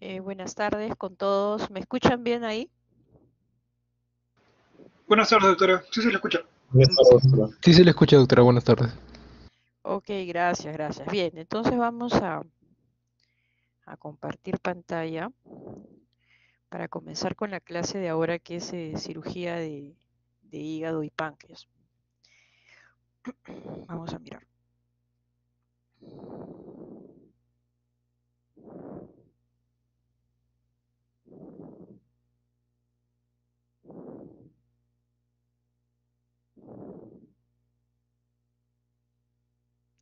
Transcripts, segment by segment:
Eh, buenas tardes con todos. ¿Me escuchan bien ahí? Buenas tardes, doctora. Sí, se le escucha. Sí, se le escucha, doctora. Buenas tardes. Ok, gracias, gracias. Bien, entonces vamos a, a compartir pantalla para comenzar con la clase de ahora que es eh, cirugía de, de hígado y páncreas. Vamos a mirar.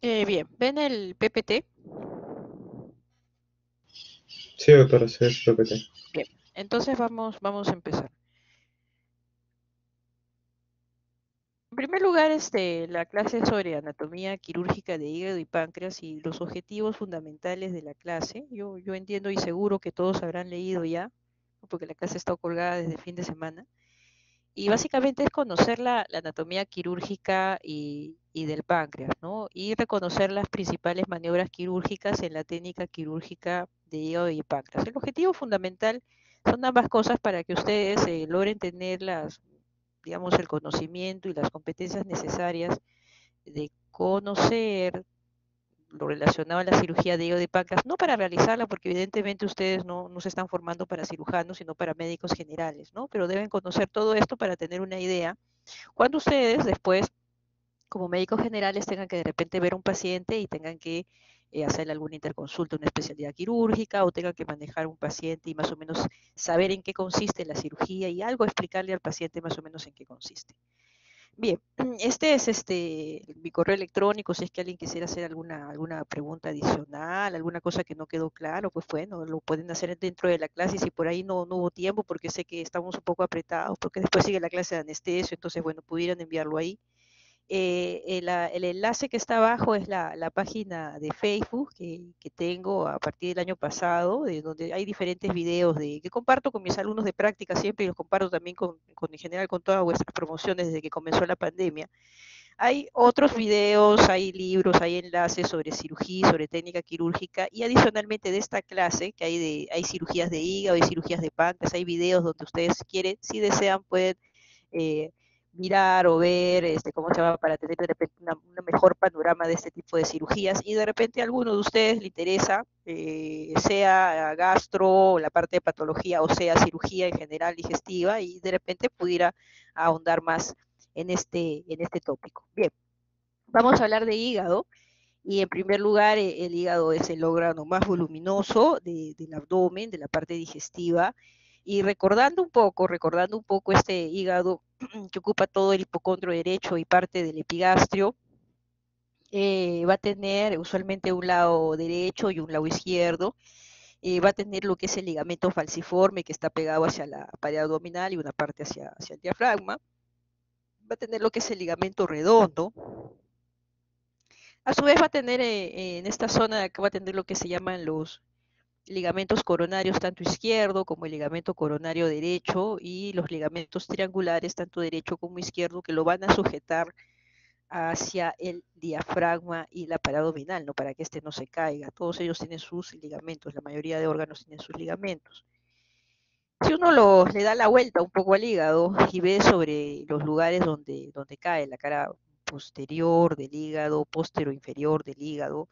Eh, bien, ¿ven el PPT? Sí, doctora, sí, es PPT. Bien, entonces vamos, vamos a empezar. En primer lugar, este, la clase es sobre anatomía quirúrgica de hígado y páncreas y los objetivos fundamentales de la clase. Yo, yo entiendo y seguro que todos habrán leído ya, porque la clase está colgada desde el fin de semana. Y básicamente es conocer la, anatomía quirúrgica y, y, del páncreas, ¿no? Y reconocer las principales maniobras quirúrgicas en la técnica quirúrgica de hígado y páncreas. El objetivo fundamental son ambas cosas para que ustedes eh, logren tener las, digamos, el conocimiento y las competencias necesarias de conocer lo relacionado a la cirugía de hígado de páncreas, no para realizarla, porque evidentemente ustedes no, se están formando para cirujanos, sino para médicos generales, ¿no? Pero deben conocer todo esto para tener una idea. Cuando ustedes después, como médicos generales, tengan que de repente ver a un paciente y tengan que eh, hacerle alguna interconsulta, una especialidad quirúrgica, o tengan que manejar un paciente y más o menos saber en qué consiste la cirugía y algo explicarle al paciente más o menos en qué consiste. Bien, este es este mi correo electrónico, si es que alguien quisiera hacer alguna, alguna pregunta adicional, alguna cosa que no quedó claro, pues bueno, lo pueden hacer dentro de la clase y si por ahí no, no hubo tiempo, porque sé que estamos un poco apretados, porque después sigue la clase de anestesio, entonces bueno, pudieran enviarlo ahí. Eh, el, el, enlace que está abajo es la, la página de Facebook que, que, tengo a partir del año pasado, de donde hay diferentes videos de, que comparto con mis alumnos de práctica siempre y los comparto también con, con en general con todas vuestras promociones desde que comenzó la pandemia. Hay otros videos, hay libros, hay enlaces sobre cirugía, sobre técnica quirúrgica y adicionalmente de esta clase, que hay, de, hay cirugías de hígado, hay cirugías de páncreas, hay videos donde ustedes quieren, si desean, pueden eh, mirar o ver, este, cómo se llama, para tener una, mejor panorama de este tipo de cirugías y de repente a alguno de ustedes le interesa, eh, sea gastro, la parte de patología o sea cirugía en general digestiva y de repente pudiera ahondar más en este, en este tópico. Bien, vamos a hablar de hígado. Y en primer lugar, eh, el hígado es el órgano más voluminoso de, del abdomen, de la parte digestiva. Y recordando un poco, recordando un poco este hígado que ocupa todo el hipocondrio derecho y parte del epigastrio, eh, va a tener usualmente un lado derecho y un lado izquierdo. Eh, va a tener lo que es el ligamento falciforme que está pegado hacia la pared abdominal y una parte hacia, hacia el diafragma. Va a tener lo que es el ligamento redondo. A su vez va a tener eh, en esta zona acá va a tener lo que se llaman los ligamentos coronarios tanto izquierdo como el ligamento coronario derecho y los ligamentos triangulares tanto derecho como izquierdo que lo van a sujetar hacia el diafragma y la pared abdominal, ¿no? Para que este no se caiga. Todos ellos tienen sus ligamentos, la mayoría de órganos tienen sus ligamentos. Si uno le da la vuelta un poco al hígado y ve sobre los lugares donde, donde cae la cara posterior del hígado, postero inferior del hígado,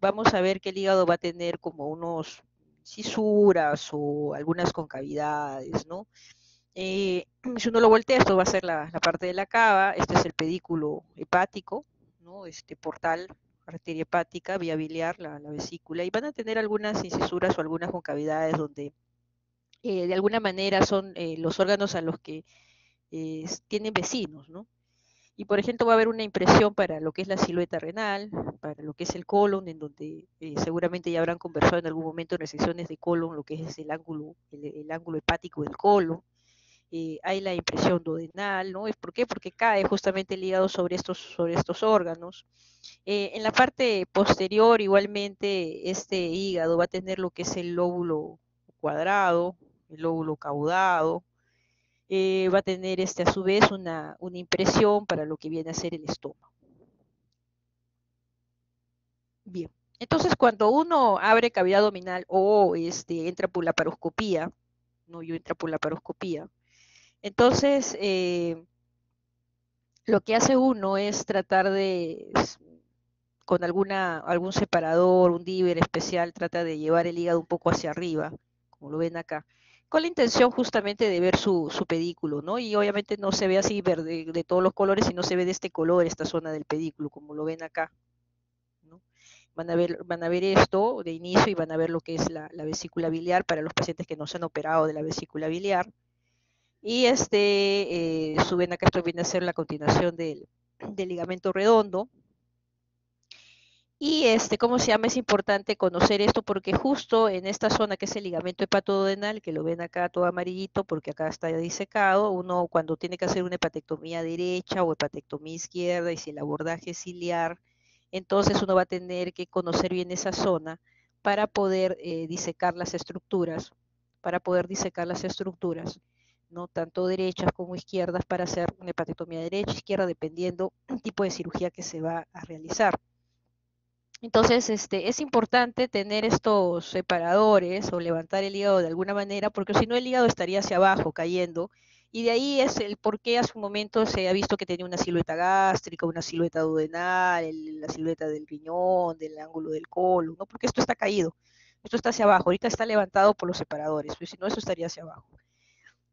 vamos a ver que el hígado va a tener como unos cisuras o algunas concavidades, ¿no? Eh, si uno lo voltea, esto va a ser la, la, parte de la cava, este es el pedículo hepático, ¿no? Este portal, arteria hepática, vía biliar, la, la vesícula, y van a tener algunas incisuras o algunas concavidades donde eh, de alguna manera son eh, los órganos a los que tienen vecinos, ¿no? Y por ejemplo va a haber una impresión para lo que es la silueta renal, para lo que es el colon, en donde eh, seguramente ya habrán conversado en algún momento en secciones de colon, lo que es el ángulo, el ángulo hepático del colon. Eh, hay la impresión duodenal, ¿no? ¿Por qué? Porque cae justamente el hígado sobre estos, sobre estos órganos. Eh, en la parte posterior, igualmente, este hígado va a tener lo que es el lóbulo cuadrado, el lóbulo caudado, eh, va a tener este, a su vez una, una, impresión para lo que viene a ser el estómago. Bien, Entonces, cuando uno abre cavidad abdominal o este, entra por la paroscopía, no, yo entra por la paroscopía, entonces eh, lo que hace uno es tratar de, con alguna, algún separador, un diver especial, trata de llevar el hígado un poco hacia arriba, como lo ven acá, con la intención justamente de ver su, su pedículo, ¿no? Y obviamente no se ve así verde de todos los colores, sino se ve de este color, esta zona del pedículo, como lo ven acá, van a ver, van a ver esto de inicio y van a ver lo que es la, vesícula biliar para los pacientes que no se han operado de la vesícula biliar. Y este, eh, suben acá, esto viene a ser la continuación del, ligamento redondo. Y este, ¿cómo se llama? Es importante conocer esto porque justo en esta zona que es el ligamento hepatodenal, que lo ven acá todo amarillito porque acá está disecado, uno cuando tiene que hacer una hepatectomía derecha o hepatectomía izquierda y si el abordaje es ciliar, entonces uno va a tener que conocer bien esa zona para poder eh, disecar las estructuras, para poder disecar las estructuras, no tanto derechas como izquierdas para hacer una hepatectomía derecha, izquierda, dependiendo del tipo de cirugía que se va a realizar. Entonces, este, es importante tener estos separadores o levantar el hígado de alguna manera, porque si no el hígado estaría hacia abajo cayendo y de ahí es el por qué hace un momento se ha visto que tenía una silueta gástrica, una silueta duodenal, la silueta del riñón, del ángulo del colon, ¿no? Porque esto está caído, esto está hacia abajo, ahorita está levantado por los separadores, pues si no, eso estaría hacia abajo.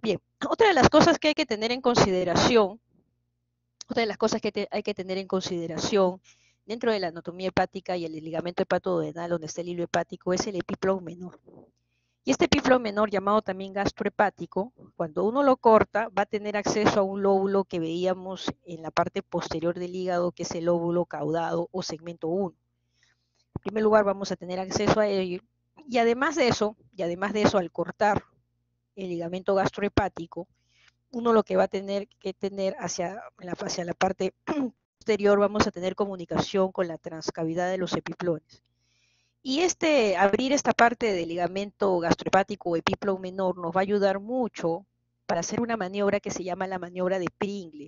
Bien, otra de las cosas que hay que tener en consideración, otra de las cosas que hay que tener en consideración dentro de la anatomía hepática y el ligamento hepatoduodenal, donde está el hilo hepático, es el epíplomo menor. Y este piflo menor, llamado también gastrohepático, cuando uno lo corta, va a tener acceso a un lóbulo que veíamos en la parte posterior del hígado, que es el lóbulo caudado o segmento 1. En primer lugar, vamos a tener acceso a ello. Y además de eso, y además de eso, al cortar el ligamento gastrohepático, uno lo que va a tener que tener hacia la parte posterior, vamos a tener comunicación con la transcavidad de los epiplones. Y este, abrir esta parte del ligamento gastrohepático o epíplomo menor nos va a ayudar mucho para hacer una maniobra que se llama la maniobra de Pringle.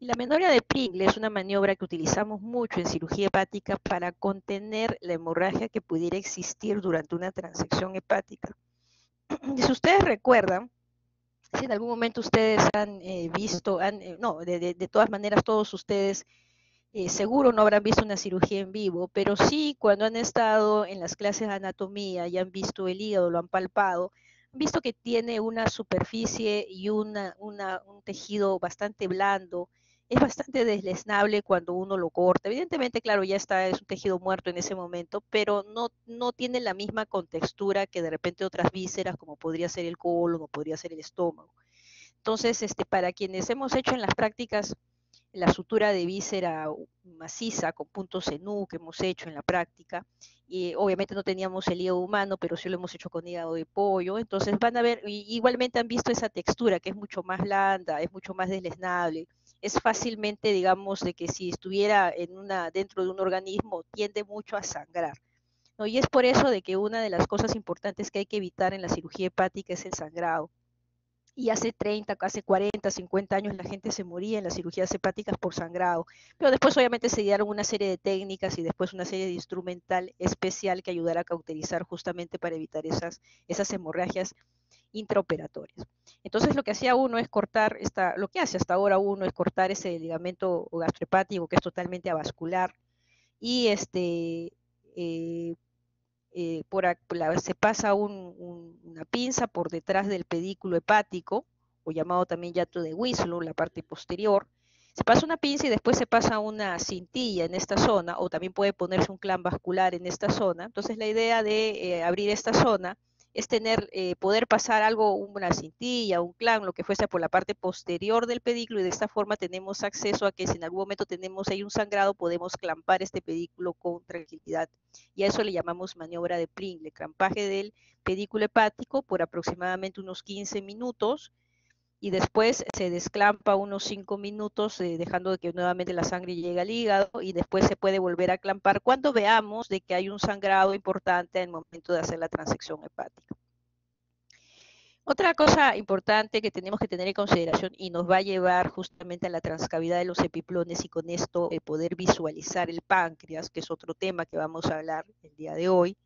Y la maniobra de Pringle es una maniobra que utilizamos mucho en cirugía hepática para contener la hemorragia que pudiera existir durante una transección hepática. Y si ustedes recuerdan, si en algún momento ustedes han eh, visto, han, eh, no, de, de, todas maneras todos ustedes eh, seguro no habrán visto una cirugía en vivo, pero sí cuando han estado en las clases de anatomía y han visto el hígado, lo han palpado, han visto que tiene una superficie y una, un tejido bastante blando, es bastante deslesnable cuando uno lo corta. Evidentemente, claro, ya está, es un tejido muerto en ese momento, pero no, no tiene la misma contextura que de repente otras vísceras, como podría ser el colon o podría ser el estómago. Entonces, este, para quienes hemos hecho en las prácticas la sutura de víscera maciza con puntos en U que hemos hecho en la práctica. Y obviamente no teníamos el hígado humano, pero sí lo hemos hecho con hígado de pollo. Entonces van a ver, igualmente han visto esa textura que es mucho más blanda, es mucho más deslesnable. Es fácilmente, digamos, de que si estuviera en una, dentro de un organismo, tiende mucho a sangrar. ¿no? Y es por eso de que una de las cosas importantes que hay que evitar en la cirugía hepática es el sangrado y hace 30, hace 40, 50 años la gente se moría en las cirugías hepáticas por sangrado, pero después obviamente se dieron una serie de técnicas y después una serie de instrumental especial que ayudara a cauterizar justamente para evitar esas, esas hemorragias intraoperatorias. Entonces lo que hacía uno es cortar, esta, lo que hace hasta ahora uno es cortar ese ligamento gastrohepático que es totalmente avascular y este, eh, eh, por, se pasa una pinza por detrás del pedículo hepático, o llamado también yato de Winslow, la parte posterior. Se pasa una pinza y después se pasa una cintilla en esta zona, o también puede ponerse un clan vascular en esta zona. Entonces la idea de eh, abrir esta zona es tener, eh, poder pasar algo, una cintilla, un clan, lo que fuese por la parte posterior del pedículo y de esta forma tenemos acceso a que si en algún momento tenemos ahí un sangrado podemos clampar este pedículo con tranquilidad. Y a eso le llamamos maniobra de Pringle, clampaje del pedículo hepático por aproximadamente unos 15 minutos y después se desclampa unos 5 minutos eh, dejando que nuevamente la sangre llegue al hígado y después se puede volver a clampar cuando veamos de que hay un sangrado importante en el momento de hacer la transección hepática. Otra cosa importante que tenemos que tener en consideración y nos va a llevar justamente a la transcavidad de los epiplones y con esto eh, poder visualizar el páncreas, que es otro tema que vamos a hablar el día de hoy.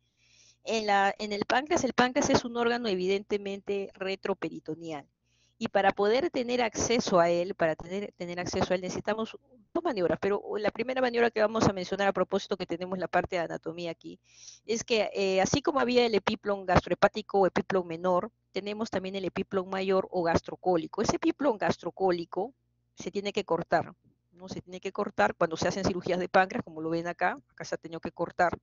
En, la, en el páncreas, el páncreas es un órgano evidentemente retroperitoneal y para poder tener acceso a él, para tener, acceso a él necesitamos dos maniobras, pero la primera maniobra que vamos a mencionar a propósito que tenemos la parte de anatomía aquí, es que eh, así como había el epiplón gastrohepático o epiplón menor, tenemos también el epiplón mayor o gastrocólico. Ese epiplón gastrocólico se tiene que cortar, ¿no? Se tiene que cortar cuando se hacen cirugías de páncreas, como lo ven acá, acá se ha tenido que cortar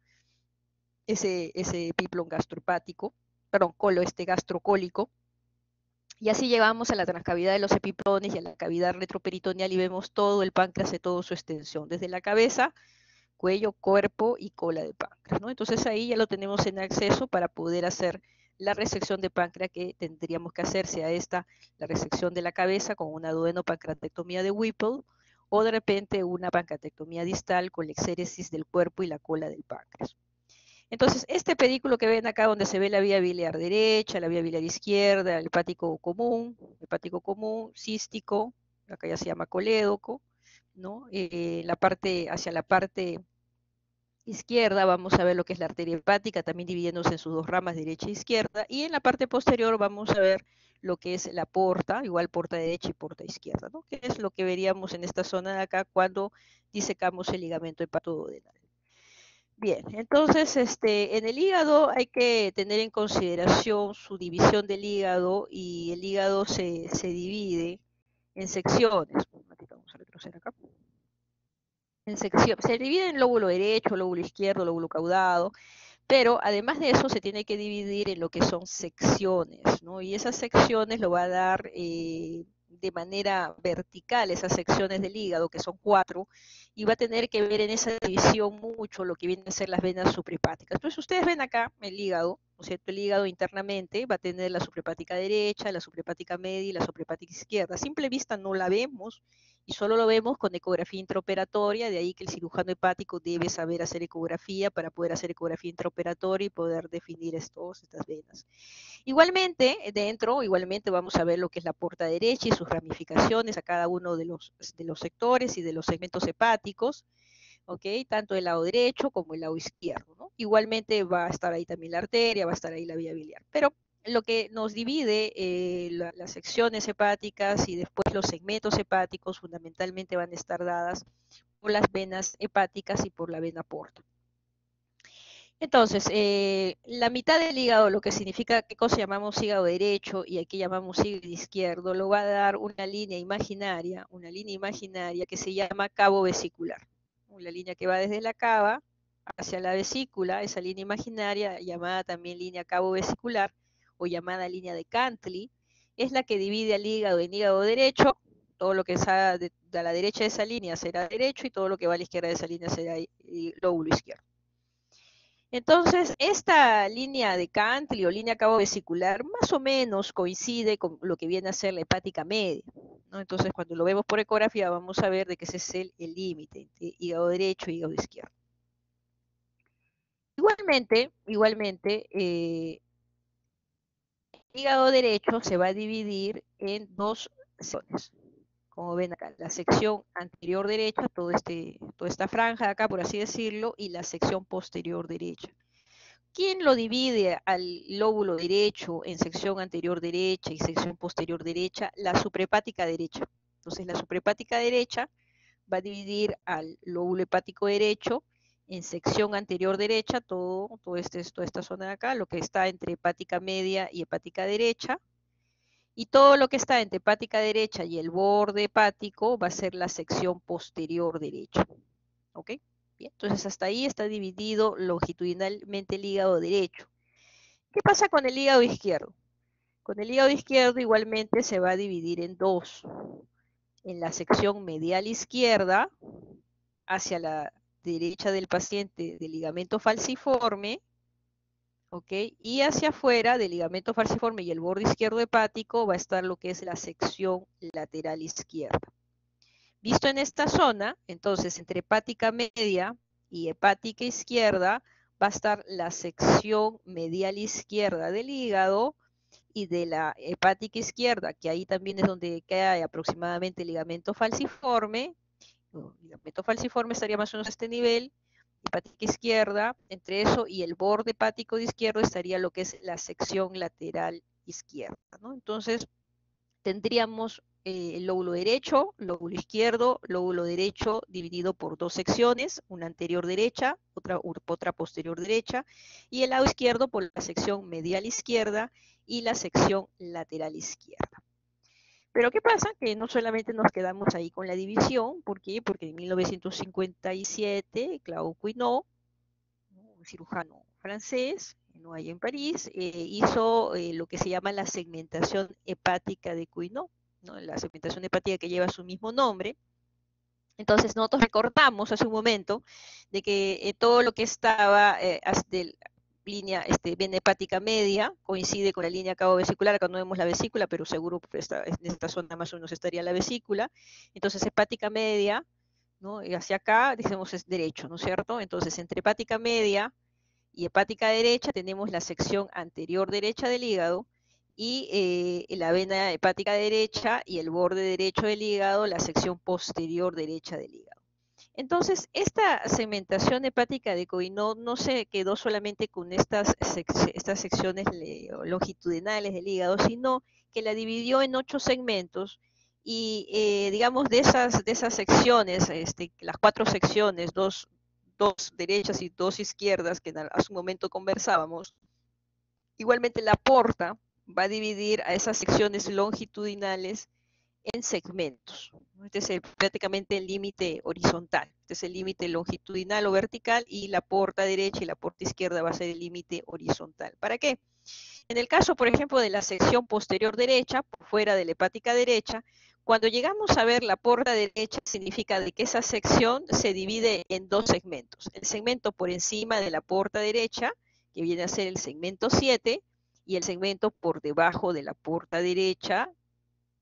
ese, ese epiplón gastrohepático, perdón, colo este gastrocólico, y así llegamos a la transcavidad de los epiplones y a la cavidad retroperitoneal y vemos todo el páncreas de toda su extensión, desde la cabeza, cuello, cuerpo y cola de páncreas. ¿no? Entonces ahí ya lo tenemos en acceso para poder hacer la resección de páncreas que tendríamos que hacerse a esta, la resección de la cabeza con una duodenopancreatectomía de Whipple o de repente una pancreatectomía distal con la exéresis del cuerpo y la cola del páncreas. Entonces, este pedículo que ven acá donde se ve la vía biliar derecha, la vía biliar izquierda, el hepático común, hepático común, cístico, acá ya se llama colédoco, ¿no? Eh, la parte, hacia la parte izquierda vamos a ver lo que es la arteria hepática, también dividiéndose en sus dos ramas, derecha e izquierda, y en la parte posterior vamos a ver lo que es la porta, igual porta derecha y porta izquierda, ¿no? Que es lo que veríamos en esta zona de acá cuando disecamos el ligamento hepatodenal. Bien, entonces este, en el hígado hay que tener en consideración su división del hígado y el hígado se, se divide en secciones. Acá. En sección, se divide en lóbulo derecho, lóbulo izquierdo, lóbulo caudado, pero además de eso se tiene que dividir en lo que son secciones, ¿no? Y esas secciones lo va a dar eh, de manera vertical esas secciones del hígado, que son cuatro, y va a tener que ver en esa división mucho lo que vienen a ser las venas suprahepáticas. Entonces ustedes ven acá el hígado, ¿no es cierto? El hígado internamente va a tener la suprahepática derecha, la suprahepática media y la suprahepática izquierda. A simple vista no la vemos y solo lo vemos con ecografía intraoperatoria, de ahí que el cirujano hepático debe saber hacer ecografía para poder hacer ecografía intraoperatoria y poder definir estos, estas venas. Igualmente, dentro, igualmente vamos a ver lo que es la porta derecha y sus ramificaciones a cada uno de los, de los sectores y de los segmentos hepáticos, ¿ok? Tanto el lado derecho como el lado izquierdo. Igualmente va a estar ahí también la arteria, va a estar ahí la vía biliar. Pero lo que nos divide eh, las secciones hepáticas y después los segmentos hepáticos fundamentalmente van a estar dadas por las venas hepáticas y por la vena porta. Entonces, eh, la mitad del hígado, lo que significa qué cosa llamamos hígado derecho y aquí llamamos hígado izquierdo, lo va a dar una línea imaginaria, una línea imaginaria que se llama cabo vesicular. La línea que va desde la cava hacia la vesícula, esa línea imaginaria llamada también línea cabo vesicular, llamada línea de Cantley, es la que divide al hígado en hígado derecho, todo lo que está a la derecha de esa línea será derecho y todo lo que va a la izquierda de esa línea será lóbulo izquierdo. Entonces, esta línea de Cantley o línea cabo vesicular más o menos coincide con lo que viene a ser la hepática media. Entonces, cuando lo vemos por ecografía, vamos a ver de que ese es el límite hígado derecho y hígado izquierdo. Igualmente, igualmente, eh, hígado derecho se va a dividir en dos secciones. Como ven acá, la sección anterior derecha, todo este, toda esta franja de acá, por así decirlo, y la sección posterior derecha. ¿Quién lo divide al lóbulo derecho en sección anterior derecha y sección posterior derecha? La suprahepática derecha. Entonces, la suprahepática derecha va a dividir al lóbulo hepático derecho en sección anterior derecha, todo, todo este, toda esta zona de acá, lo que está entre hepática media y hepática derecha, y todo lo que está entre hepática derecha y el borde hepático va a ser la sección posterior derecha. ¿Ok? Bien, entonces hasta ahí está dividido longitudinalmente el hígado derecho. ¿Qué pasa con el hígado izquierdo? Con el hígado izquierdo igualmente se va a dividir en dos. En la sección medial izquierda, hacia la derecha del paciente del ligamento falciforme, ¿ok? Y hacia afuera del ligamento falciforme y el borde izquierdo hepático va a estar lo que es la sección lateral izquierda. Visto en esta zona, entonces entre hepática media y hepática izquierda va a estar la sección medial izquierda del hígado y de la hepática izquierda, que ahí también es donde queda aproximadamente el ligamento falciforme, el ligamento falciforme estaría más o menos a este nivel, hepática izquierda, entre eso y el borde hepático de izquierdo estaría lo que es la sección lateral izquierda. Entonces, tendríamos eh, el lóbulo derecho, lóbulo izquierdo, lóbulo derecho dividido por dos secciones, una anterior derecha, otra, otra posterior derecha, y el lado izquierdo por la sección medial izquierda y la sección lateral izquierda. Pero ¿qué pasa? Que no solamente nos quedamos ahí con la división, ¿por qué? Porque en 1957 Claude Quinot, un cirujano francés, no hay en París, eh, hizo eh, lo que se llama la segmentación hepática de Quinot, ¿no? la segmentación hepática que lleva su mismo nombre. Entonces nosotros recordamos hace un momento de que eh, todo lo que estaba de línea este, vena hepática media coincide con la línea cabo vesicular, acá no vemos la vesícula, pero seguro en esta zona más o menos estaría la vesícula. Entonces hepática media, ¿no? y hacia acá, decimos es derecho, ¿no es cierto? Entonces entre hepática media y hepática derecha tenemos la sección anterior derecha del hígado y eh, la vena hepática derecha y el borde derecho del hígado, la sección posterior derecha del hígado. Entonces, esta segmentación hepática de Coinot no se quedó solamente con estas, estas secciones longitudinales del hígado, sino que la dividió en ocho segmentos y, eh, digamos, de esas, de esas secciones, este, las cuatro secciones, dos, dos derechas y dos izquierdas que hace un momento conversábamos, igualmente la porta va a dividir a esas secciones longitudinales en segmentos. Este es prácticamente el límite horizontal. Este es el límite longitudinal o vertical y la porta derecha y la porta izquierda va a ser el límite horizontal. ¿Para qué? En el caso, por ejemplo, de la sección posterior derecha, fuera de la hepática derecha, cuando llegamos a ver la porta derecha, significa de que esa sección se divide en dos segmentos. El segmento por encima de la porta derecha, que viene a ser el segmento 7, y el segmento por debajo de la porta derecha,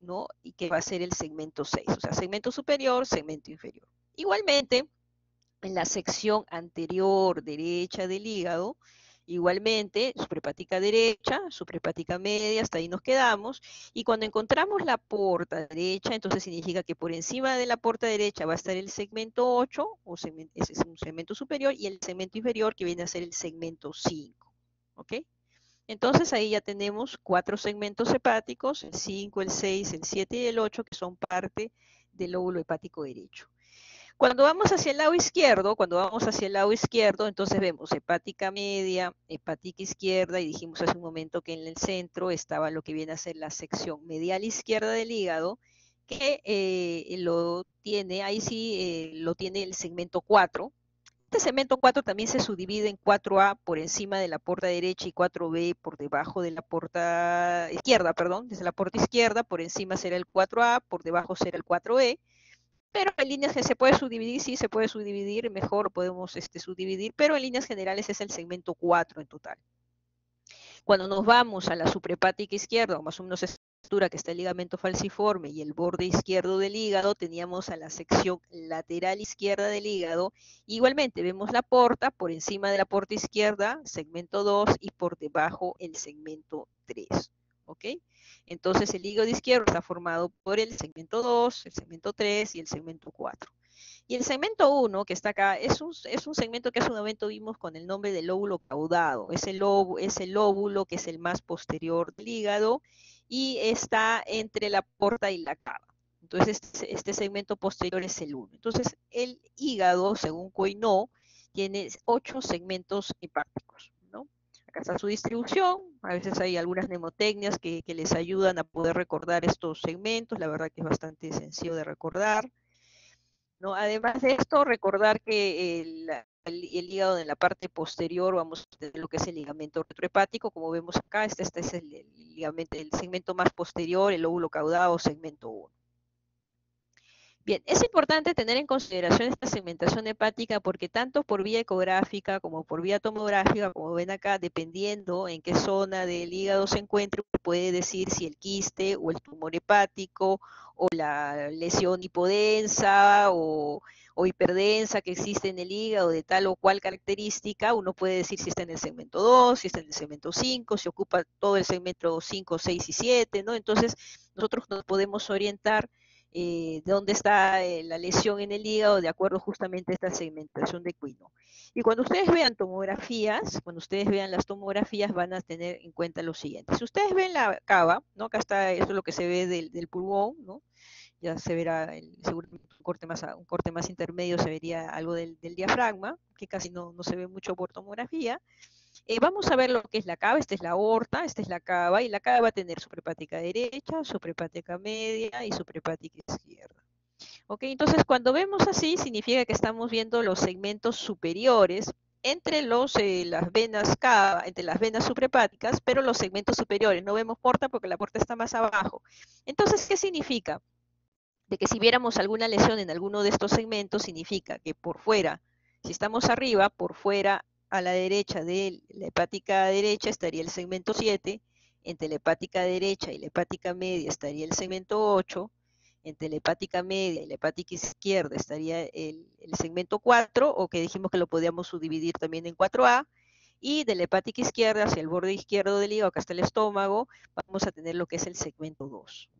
¿no? Y que va a ser el segmento 6, o sea, segmento superior, segmento inferior. Igualmente, en la sección anterior derecha del hígado, Igualmente, suprepática derecha, suprepática media, hasta ahí nos quedamos. Y cuando encontramos la porta derecha, entonces significa que por encima de la porta derecha va a estar el segmento 8, o ese es un segmento superior, y el segmento inferior que viene a ser el segmento 5. ¿Ok? Entonces ahí ya tenemos cuatro segmentos hepáticos, el 5, el 6, el 7 y el 8, que son parte del lóbulo hepático derecho. Cuando vamos hacia el lado izquierdo, cuando vamos hacia el lado izquierdo, entonces vemos hepática media, hepática izquierda, y dijimos hace un momento que en el centro estaba lo que viene a ser la sección medial izquierda del hígado, que eh, lo tiene, ahí sí eh, lo tiene el segmento 4. Este segmento 4 también se subdivide en 4A por encima de la puerta derecha y 4B por debajo de la puerta izquierda, perdón, desde la puerta izquierda, por encima será el 4A, por debajo será el 4E, pero en líneas que se puede subdividir, sí se puede subdividir, mejor podemos este, subdividir, pero en líneas generales es el segmento 4 en total. Cuando nos vamos a la suprepática izquierda, o más o menos estructura que está el ligamento falciforme y el borde izquierdo del hígado, teníamos a la sección lateral izquierda del hígado. Igualmente vemos la porta, por encima de la porta izquierda, segmento 2, y por debajo el segmento 3. ¿Ok? Entonces el hígado izquierdo está formado por el segmento 2, el segmento 3 y el segmento 4. Y el segmento 1, que está acá, es un, es un segmento que hace un momento vimos con el nombre de lóbulo caudado. Es el, es el lóbulo que es el más posterior del hígado y está entre la porta y la cava. Entonces este, segmento posterior es el 1. Entonces el hígado, según Coinot, tiene ocho segmentos hepáticos acá está su distribución, a veces hay algunas mnemotecnias que, les ayudan a poder recordar estos segmentos, la verdad que es bastante sencillo de recordar. ¿No? Además de esto, recordar que el, hígado en la parte posterior, vamos a tener lo que es el ligamento retrohepático, como vemos acá, este, este es el, ligamento, el segmento más posterior, el lóbulo caudado, segmento 1. Bien, es importante tener en consideración esta segmentación hepática porque tanto por vía ecográfica como por vía tomográfica, como ven acá, dependiendo en qué zona del hígado se encuentre, puede decir si el quiste o el tumor hepático o la lesión hipodensa o, hiperdensa que existe en el hígado de tal o cual característica, uno puede decir si está en el segmento 2, si está en el segmento 5, si ocupa todo el segmento 5, 6 y 7, ¿no? Entonces, nosotros nos podemos orientar eh, de dónde está eh, la lesión en el hígado de acuerdo justamente a esta segmentación de Quino. Y cuando ustedes vean tomografías, cuando ustedes vean las tomografías van a tener en cuenta lo siguiente. Si ustedes ven la cava, ¿no? Acá está, eso es lo que se ve del, pulmón, ¿no? Ya se verá el, seguramente un corte, más, un corte más intermedio, se vería algo del, diafragma, que casi no, no se ve mucho por tomografía. Eh, vamos a ver lo que es la cava, esta es la aorta, esta es la cava, y la cava va a tener su prepática derecha, su prepática media y su prepática izquierda. Ok, entonces cuando vemos así, significa que estamos viendo los segmentos superiores entre eh, las venas cava, entre las venas suprepáticas, pero los segmentos superiores. No vemos porta porque la porta está más abajo. Entonces, ¿qué significa? De que si viéramos alguna lesión en alguno de estos segmentos, significa que por fuera, si estamos arriba, por fuera a la derecha de la hepática derecha estaría el segmento 7, entre la hepática derecha y la hepática media estaría el segmento 8, entre la hepática media y la hepática izquierda estaría el, segmento 4, o que dijimos que lo podíamos subdividir también en 4A, y de la hepática izquierda hacia el borde izquierdo del hígado, acá está el estómago, vamos a tener lo que es el segmento 2.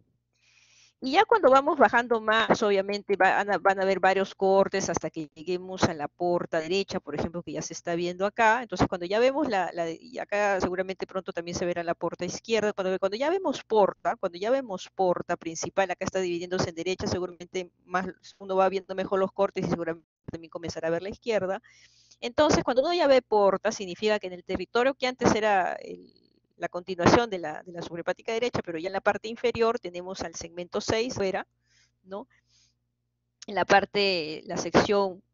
Y ya cuando vamos bajando más, obviamente van a, van a haber varios cortes hasta que lleguemos a la porta derecha, por ejemplo, que ya se está viendo acá. Entonces, cuando ya vemos la, la y acá seguramente pronto también se verá la porta izquierda, cuando, cuando ya vemos porta, cuando ya vemos porta principal, acá está dividiéndose en derecha, seguramente más uno va viendo mejor los cortes y seguramente también comenzará a ver la izquierda. Entonces, cuando uno ya ve porta, significa que en el territorio que antes era la continuación de la, de la derecha, pero ya en la parte inferior tenemos al segmento 6 fuera, ¿no? En la parte, la sección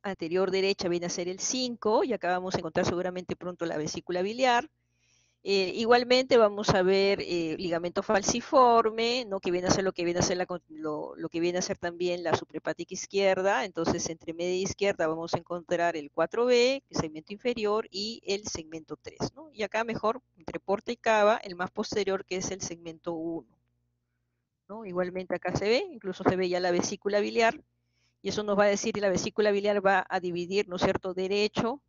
anterior derecha viene a ser el 5, y acá vamos a encontrar seguramente pronto la vesícula biliar, eh, igualmente vamos a ver eh, ligamento falciforme, ¿no? que viene a ser lo que viene a ser lo, que viene a ser también la suprepática izquierda. Entonces, entre media e izquierda vamos a encontrar el 4B, el segmento inferior, y el segmento 3. ¿no? Y acá mejor, entre porta y cava, el más posterior que es el segmento 1. ¿no? Igualmente acá se ve, incluso se ve ya la vesícula biliar, y eso nos va a decir que la vesícula biliar va a dividir, ¿no es cierto?, derecho,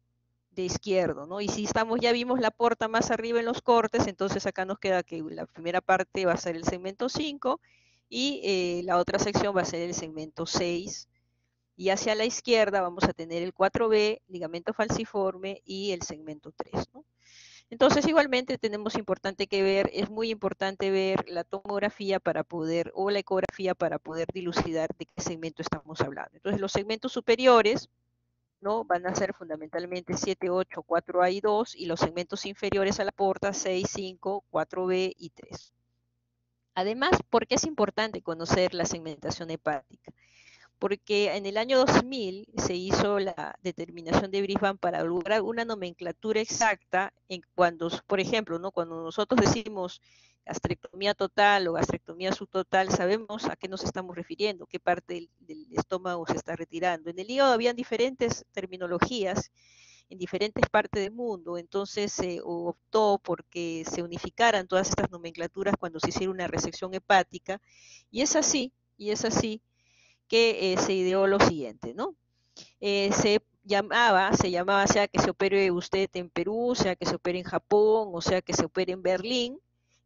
de izquierdo, ¿no? Y si estamos, ya vimos la porta más arriba en los cortes, entonces acá nos queda que la primera parte va a ser el segmento 5 y eh, la otra sección va a ser el segmento 6. Y hacia la izquierda vamos a tener el 4B, ligamento falciforme y el segmento 3, ¿no? Entonces, igualmente tenemos importante que ver, es muy importante ver la tomografía para poder, o la ecografía para poder dilucidar de qué segmento estamos hablando. Entonces, los segmentos superiores, ¿no? Van a ser fundamentalmente 7, 8, 4A y 2 y los segmentos inferiores a la porta 6, 5, 4B y 3. Además, ¿por qué es importante conocer la segmentación hepática? Porque en el año 2000 se hizo la determinación de Brisbane para lograr una nomenclatura exacta en cuando, por ejemplo, ¿no? cuando nosotros decimos gastrectomía total o gastrectomía subtotal, sabemos a qué nos estamos refiriendo, qué parte del, estómago se está retirando. En el hígado habían diferentes terminologías en diferentes partes del mundo, entonces se optó porque se unificaran todas estas nomenclaturas cuando se hiciera una resección hepática, y es así, y es así que eh, se ideó lo siguiente, ¿no? Eh, se llamaba, se llamaba sea que se opere usted en Perú, sea que se opere en Japón, o sea que se opere en Berlín,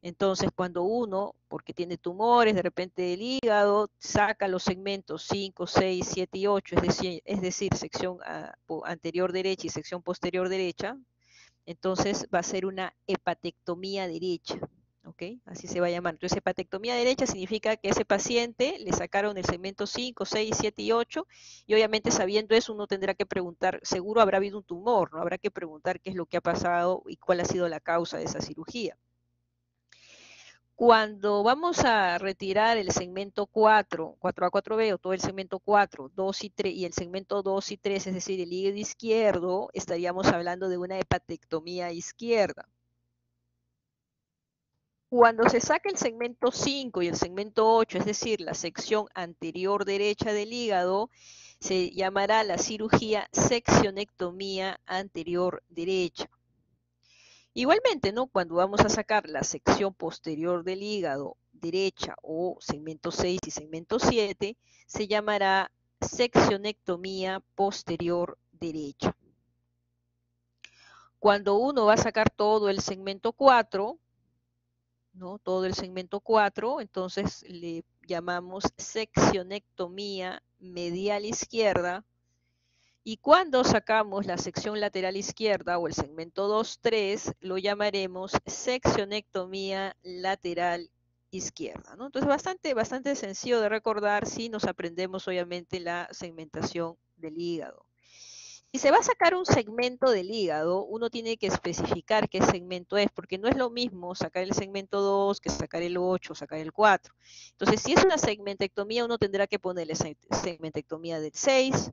entonces, cuando uno, porque tiene tumores de repente del hígado, saca los segmentos 5, 6, 7 y 8, es decir, sección anterior derecha y sección posterior derecha, entonces va a ser una hepatectomía derecha. ¿ok? Así se va a llamar. Entonces, hepatectomía derecha significa que ese paciente le sacaron el segmento 5, 6, 7 y 8, y obviamente sabiendo eso uno tendrá que preguntar, seguro habrá habido un tumor, ¿no? Habrá que preguntar qué es lo que ha pasado y cuál ha sido la causa de esa cirugía. Cuando vamos a retirar el segmento 4, 4A, 4B o todo el segmento 4, 2 y 3 y el segmento 2 y 3, es decir, el hígado izquierdo, estaríamos hablando de una hepatectomía izquierda. Cuando se saca el segmento 5 y el segmento 8, es decir, la sección anterior derecha del hígado, se llamará la cirugía seccionectomía anterior derecha. Igualmente, ¿no? Cuando vamos a sacar la sección posterior del hígado derecha o segmento 6 y segmento 7, se llamará seccionectomía posterior derecha. Cuando uno va a sacar todo el segmento 4, ¿no? Todo el segmento 4, entonces le llamamos seccionectomía medial izquierda. Y cuando sacamos la sección lateral izquierda o el segmento 2-3, lo llamaremos seccionectomía lateral izquierda. ¿no? Entonces, bastante, bastante sencillo de recordar si nos aprendemos obviamente la segmentación del hígado. Si se va a sacar un segmento del hígado, uno tiene que especificar qué segmento es, porque no es lo mismo sacar el segmento 2 que sacar el 8, sacar el 4. Entonces, si es una segmentectomía, uno tendrá que ponerle segmentectomía del 6.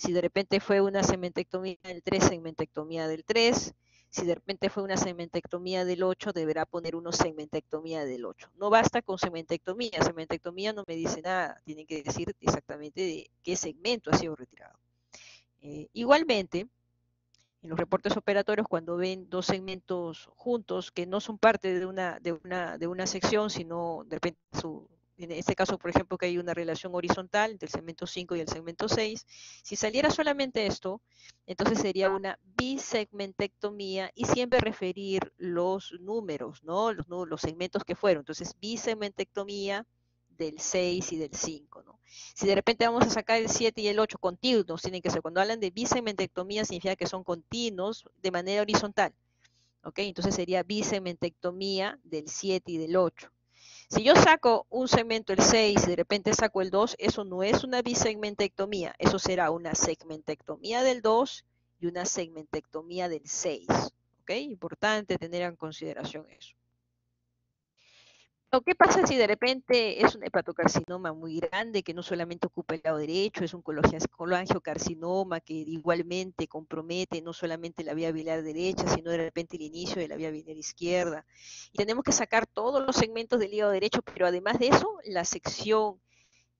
Si de repente fue una segmentectomía del 3, segmentectomía del 3. Si de repente fue una segmentectomía del 8, deberá poner uno segmentectomía del 8. No basta con segmentectomía. Segmentectomía no me dice nada. Tiene que decir exactamente de qué segmento ha sido retirado. Eh, igualmente, en los reportes operatorios, cuando ven dos segmentos juntos que no son parte de una, de una, de una sección, sino de repente en este caso, por ejemplo, que hay una relación horizontal entre el segmento 5 y el segmento 6, si saliera solamente esto, entonces sería una bisegmentectomía y siempre referir los números, ¿no? Los, segmentos que fueron. Entonces, bisegmentectomía del 6 y del 5, ¿no? Si de repente vamos a sacar el 7 y el 8 continuos, tienen que ser, cuando hablan de bisegmentectomía significa que son continuos de manera horizontal, ¿ok? Entonces sería bisegmentectomía del 7 y del 8. Si yo saco un segmento el 6 y de repente saco el 2, eso no es una bisegmentectomía, eso será una segmentectomía del 2 y una segmentectomía del 6, ¿ok? Importante tener en consideración eso. ¿Qué pasa si de repente es un hepatocarcinoma muy grande que no solamente ocupa el lado derecho, es un colangiocarcinoma que igualmente compromete no solamente la vía biliar derecha, sino de repente el inicio de la vía biliar izquierda? Y tenemos que sacar todos los segmentos del hígado derecho, pero además de eso, la sección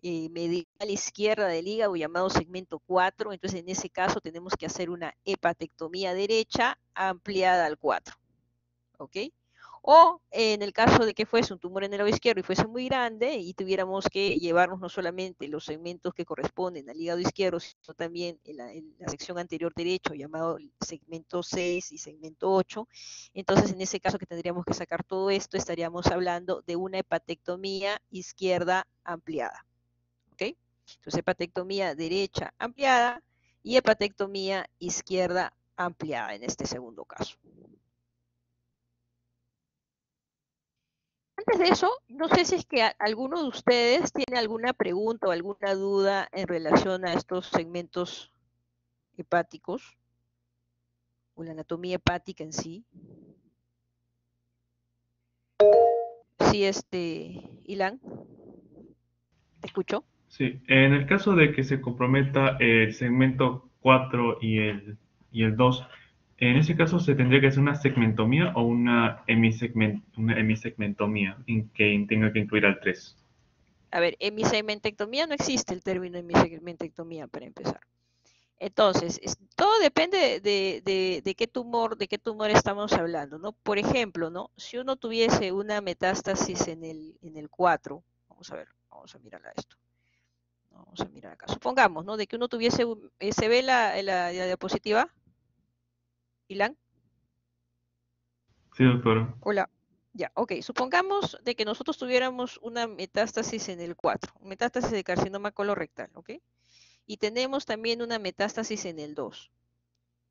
eh, medial izquierda del hígado llamado segmento 4, entonces en ese caso tenemos que hacer una hepatectomía derecha ampliada al 4. ¿Ok? O en el caso de que fuese un tumor en el lado izquierdo y fuese muy grande y tuviéramos que llevarnos no solamente los segmentos que corresponden al hígado izquierdo, sino también en la, sección anterior derecho, llamado segmento 6 y segmento 8, entonces en ese caso que tendríamos que sacar todo esto, estaríamos hablando de una hepatectomía izquierda ampliada. ¿Ok? Entonces hepatectomía derecha ampliada y hepatectomía izquierda ampliada en este segundo caso. Antes de eso, no sé si es que alguno de ustedes tiene alguna pregunta o alguna duda en relación a estos segmentos hepáticos o la anatomía hepática en sí. Sí, este, Ilan, ¿te escucho? Sí, en el caso de que se comprometa el segmento 4 y el, y el 2, en ese caso, ¿se tendría que hacer una segmentomía o una, hemisegmentomía en que tenga que incluir al 3? A ver, hemisegmentectomía no existe el término hemisegmentectomía para empezar. Entonces, todo depende de, qué tumor, de qué tumor estamos hablando, ¿no? Por ejemplo, ¿no? Si uno tuviese una metástasis en el, en el 4, vamos a ver, vamos a mirar esto. Vamos a mirar acá. Supongamos, ¿no? De que uno tuviese, eh, ¿se ve la, la diapositiva? Ilan. Sí, doctora. Hola. Ya, ok. Supongamos de que nosotros tuviéramos una metástasis en el 4, metástasis de carcinoma colorectal, ¿ok? Y tenemos también una metástasis en el 2.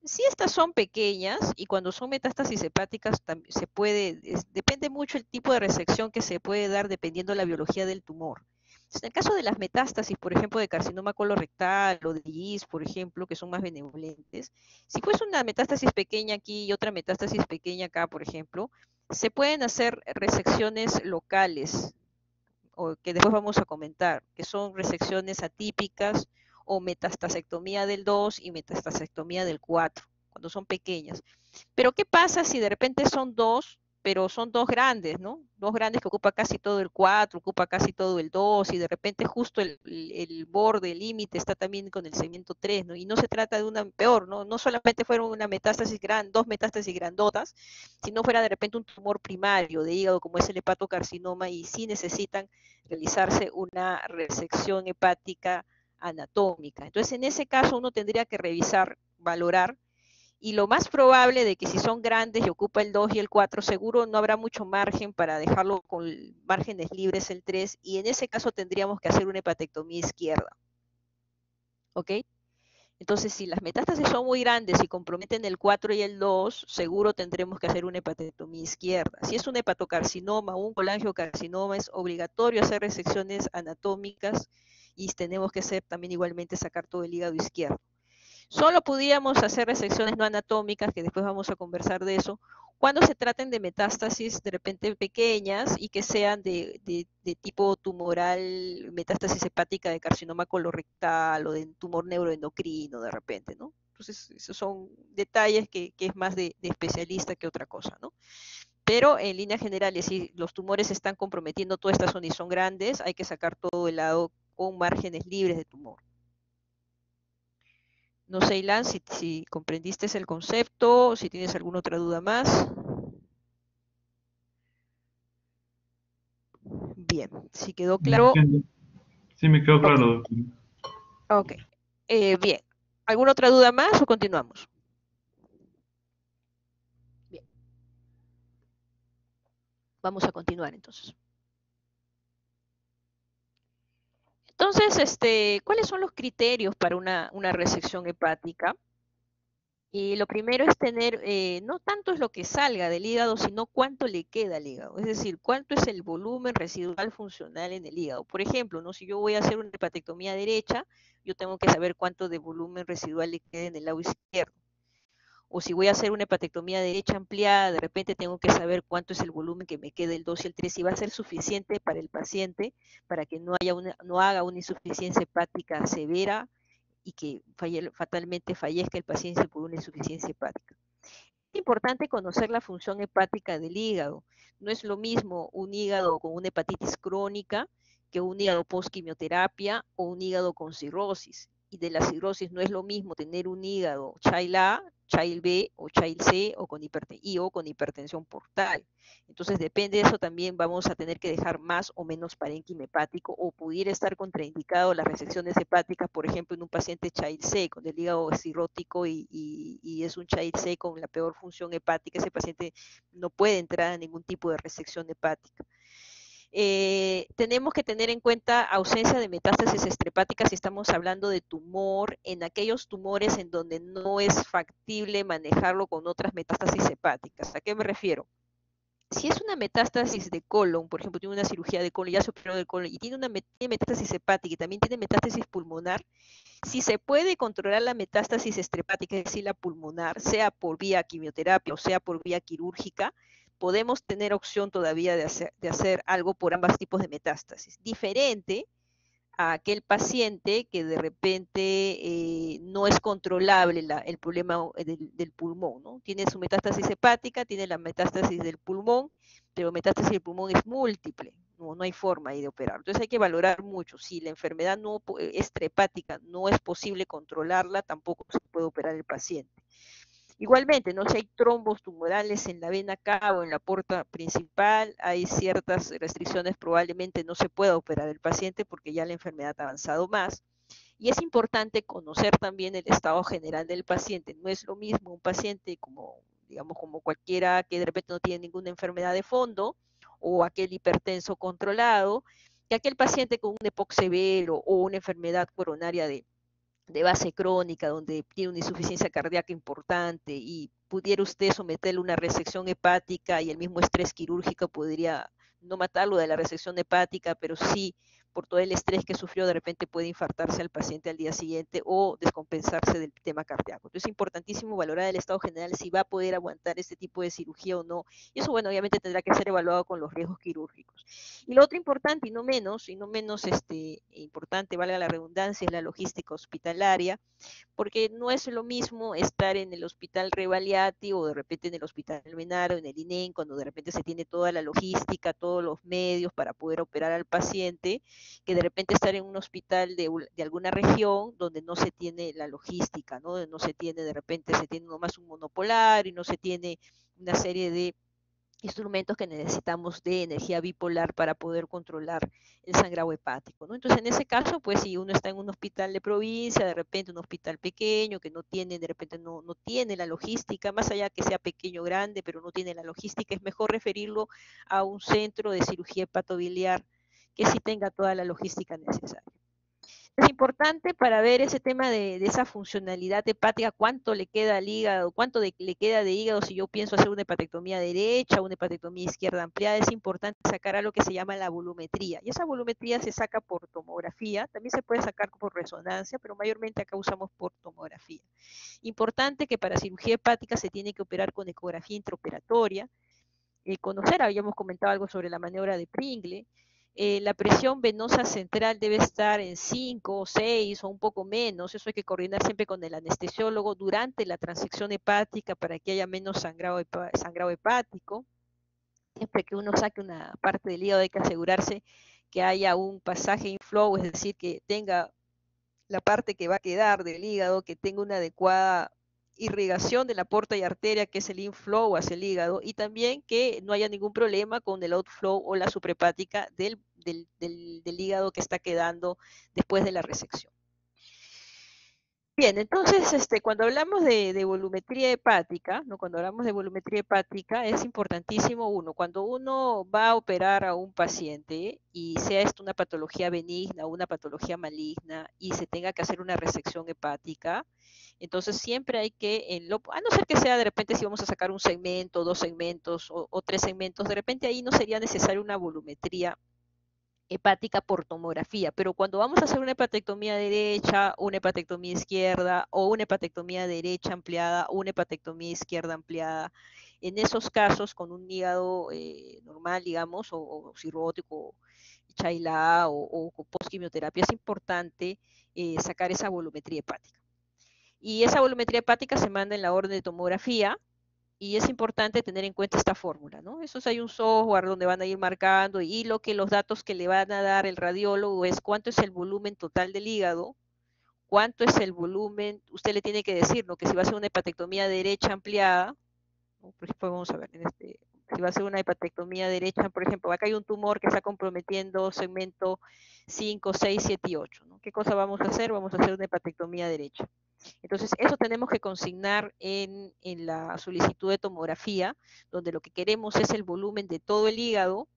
Si estas son pequeñas y cuando son metástasis hepáticas se puede, depende mucho el tipo de resección que se puede dar dependiendo de la biología del tumor. En el caso de las metástasis, por ejemplo, de carcinoma colorectal o de GIS, por ejemplo, que son más benevolentes, si fuese una metástasis pequeña aquí y otra metástasis pequeña acá, por ejemplo, se pueden hacer resecciones locales, o que después vamos a comentar, que son resecciones atípicas o metastasectomía del 2 y metastasectomía del 4, cuando son pequeñas. Pero ¿qué pasa si de repente son dos pero son dos grandes, ¿no? Dos grandes que ocupa casi todo el 4, ocupa casi todo el 2 y de repente justo el, el, borde, límite está también con el segmento 3, ¿no? Y no se trata de una peor, ¿no? No solamente fueron una metástasis gran, dos metástasis grandotas, sino fuera de repente un tumor primario de hígado como es el hepatocarcinoma y sí necesitan realizarse una resección hepática anatómica. Entonces, en ese caso uno tendría que revisar, valorar y lo más probable de que si son grandes y ocupa el 2 y el 4, seguro no habrá mucho margen para dejarlo con márgenes libres el 3 y en ese caso tendríamos que hacer una hepatectomía izquierda. ¿Ok? Entonces, si las metástasis son muy grandes y comprometen el 4 y el 2, seguro tendremos que hacer una hepatectomía izquierda. Si es un hepatocarcinoma o un colangiocarcinoma, es obligatorio hacer resecciones anatómicas y tenemos que hacer también igualmente sacar todo el hígado izquierdo. Solo podíamos hacer resecciones no anatómicas, que después vamos a conversar de eso, cuando se traten de metástasis de repente pequeñas y que sean de, tipo tumoral, metástasis hepática de carcinoma colorectal o de tumor neuroendocrino de repente, ¿no? Entonces, esos son detalles que, es más de, especialista que otra cosa, ¿no? Pero en líneas generales, si los tumores están comprometiendo toda esta zona y son grandes, hay que sacar todo el lado con márgenes libres de tumor. No sé, Ilan, si, comprendiste el concepto, si tienes alguna otra duda más. Bien, si quedó claro. Sí, me quedó claro. Ok, eh, bien. ¿Alguna otra duda más o continuamos? Bien. Vamos a continuar entonces. Entonces, este, ¿cuáles son los criterios para una, resección hepática? Y lo primero es tener, eh, no tanto es lo que salga del hígado, sino cuánto le queda al hígado. Es decir, cuánto es el volumen residual funcional en el hígado. Por ejemplo, ¿no? si yo voy a hacer una hepatectomía derecha, yo tengo que saber cuánto de volumen residual le queda en el lado izquierdo o si voy a hacer una hepatectomía derecha ampliada, de repente tengo que saber cuánto es el volumen que me queda el 2 y el 3, si va a ser suficiente para el paciente, para que no, haya una, no haga una insuficiencia hepática severa y que fatalmente fallezca el paciente por una insuficiencia hepática. Es importante conocer la función hepática del hígado. No es lo mismo un hígado con una hepatitis crónica que un hígado post quimioterapia o un hígado con cirrosis. Y de la cirrosis no es lo mismo tener un hígado child A child B o child C o con, y, o con hipertensión portal. Entonces, depende de eso también vamos a tener que dejar más o menos parénquima hepático o pudiera estar contraindicado las resecciones hepáticas, por ejemplo, en un paciente child C con el hígado cirrótico y, y, es un child C con la peor función hepática, ese paciente no puede entrar a ningún tipo de resección hepática. Eh, tenemos que tener en cuenta ausencia de metástasis estrepáticas si estamos hablando de tumor, en aquellos tumores en donde no es factible manejarlo con otras metástasis hepáticas. ¿A qué me refiero? Si es una metástasis de colon, por ejemplo, tiene una cirugía de colon, colon y tiene una metástasis hepática y también tiene metástasis pulmonar, si se puede controlar la metástasis estrepática, es decir, la pulmonar, sea por vía quimioterapia o sea por vía quirúrgica, podemos tener opción todavía de hacer, de hacer algo por ambos tipos de metástasis. Diferente a aquel paciente que de repente eh, no es controlable el problema del, pulmón, ¿no? Tiene su metástasis hepática, tiene la metástasis del pulmón, pero metástasis del pulmón es múltiple, no, no hay forma ahí de operar. Entonces hay que valorar mucho. Si la enfermedad no es trepática, no es posible controlarla, tampoco se puede operar el paciente. Igualmente, ¿no? si hay trombos tumorales en la vena cava o en la puerta principal, hay ciertas restricciones, probablemente no se pueda operar el paciente porque ya la enfermedad ha avanzado más. Y es importante conocer también el estado general del paciente. No es lo mismo un paciente como, digamos, como cualquiera que de repente no tiene ninguna enfermedad de fondo o aquel hipertenso controlado, que aquel paciente con un EPOC severo o una enfermedad coronaria de de base crónica, donde tiene una insuficiencia cardíaca importante y pudiera usted someterle una resección hepática y el mismo estrés quirúrgico podría no matarlo de la resección hepática, pero sí por todo el estrés que sufrió, de repente puede infartarse al paciente al día siguiente o descompensarse del tema cardíaco. Entonces es importantísimo valorar el estado general si va a poder aguantar este tipo de cirugía o no. Y eso, bueno, obviamente tendrá que ser evaluado con los riesgos quirúrgicos. Y lo otro importante, y no menos, y no menos este, importante, valga la redundancia, es la logística hospitalaria, porque no es lo mismo estar en el hospital Revaliati o de repente en el hospital Menaro, en el INEN, cuando de repente se tiene toda la logística, todos los medios para poder operar al paciente, que de repente estar en un hospital de, alguna región donde no se tiene la logística, ¿no? no se tiene de repente, se tiene nomás un monopolar y no se tiene una serie de instrumentos que necesitamos de energía bipolar para poder controlar el sangrado hepático. ¿no? Entonces, en ese caso, pues si uno está en un hospital de provincia, de repente un hospital pequeño, que no tiene, de repente no, no tiene la logística, más allá que sea pequeño o grande, pero no tiene la logística, es mejor referirlo a un centro de cirugía hepatobiliar que sí tenga toda la logística necesaria es importante para ver ese tema de, esa funcionalidad hepática, cuánto le queda al hígado, cuánto le queda de hígado si yo pienso hacer una hepatectomía derecha, una hepatectomía izquierda ampliada, es importante sacar a lo que se llama la volumetría. Y esa volumetría se saca por tomografía, también se puede sacar por resonancia, pero mayormente acá usamos por tomografía. Importante que para cirugía hepática se tiene que operar con ecografía intraoperatoria, eh, conocer, habíamos comentado algo sobre la maniobra de Pringle, eh, la presión venosa central debe estar en 5 o 6 o un poco menos. Eso hay que coordinar siempre con el anestesiólogo durante la transección hepática para que haya menos sangrado, sangrado hepático. Siempre que uno saque una parte del hígado hay que asegurarse que haya un pasaje inflow, es decir, que tenga la parte que va a quedar del hígado, que tenga una adecuada irrigación de la porta y arteria, que es el inflow hacia el hígado, y también que no haya ningún problema con el outflow o la suprepática del del, hígado que está quedando después de la resección. Bien, entonces, este, cuando hablamos de, volumetría hepática, ¿no? cuando hablamos de volumetría hepática, es importantísimo uno, cuando uno va a operar a un paciente y sea esto una patología benigna o una patología maligna y se tenga que hacer una resección hepática, entonces siempre hay que, en lo, a no ser que sea de repente si vamos a sacar un segmento, dos segmentos o, o tres segmentos, de repente ahí no sería necesaria una volumetría hepática por tomografía, pero cuando vamos a hacer una hepatectomía derecha, una hepatectomía izquierda o una hepatectomía derecha ampliada o una hepatectomía izquierda ampliada, en esos casos con un hígado eh, normal, digamos, o, cirrótico, chaila o, o post-quimioterapia, es importante eh, sacar esa volumetría hepática. Y esa volumetría hepática se manda en la orden de tomografía, y es importante tener en cuenta esta fórmula, ¿no? Eso hay un software donde van a ir marcando y lo que los datos que le van a dar el radiólogo es cuánto es el volumen total del hígado, cuánto es el volumen, usted le tiene que decir, ¿no? Que si va a ser una hepatectomía derecha ampliada, por ejemplo, vamos a ver, este, si va a ser una hepatectomía derecha, por ejemplo, acá hay un tumor que está comprometiendo segmento 5, 6, 7 y 8, ¿no? ¿Qué cosa vamos a hacer? Vamos a hacer una hepatectomía derecha. Entonces, eso tenemos que consignar en, la solicitud de tomografía, donde lo que queremos es el volumen de todo el hígado,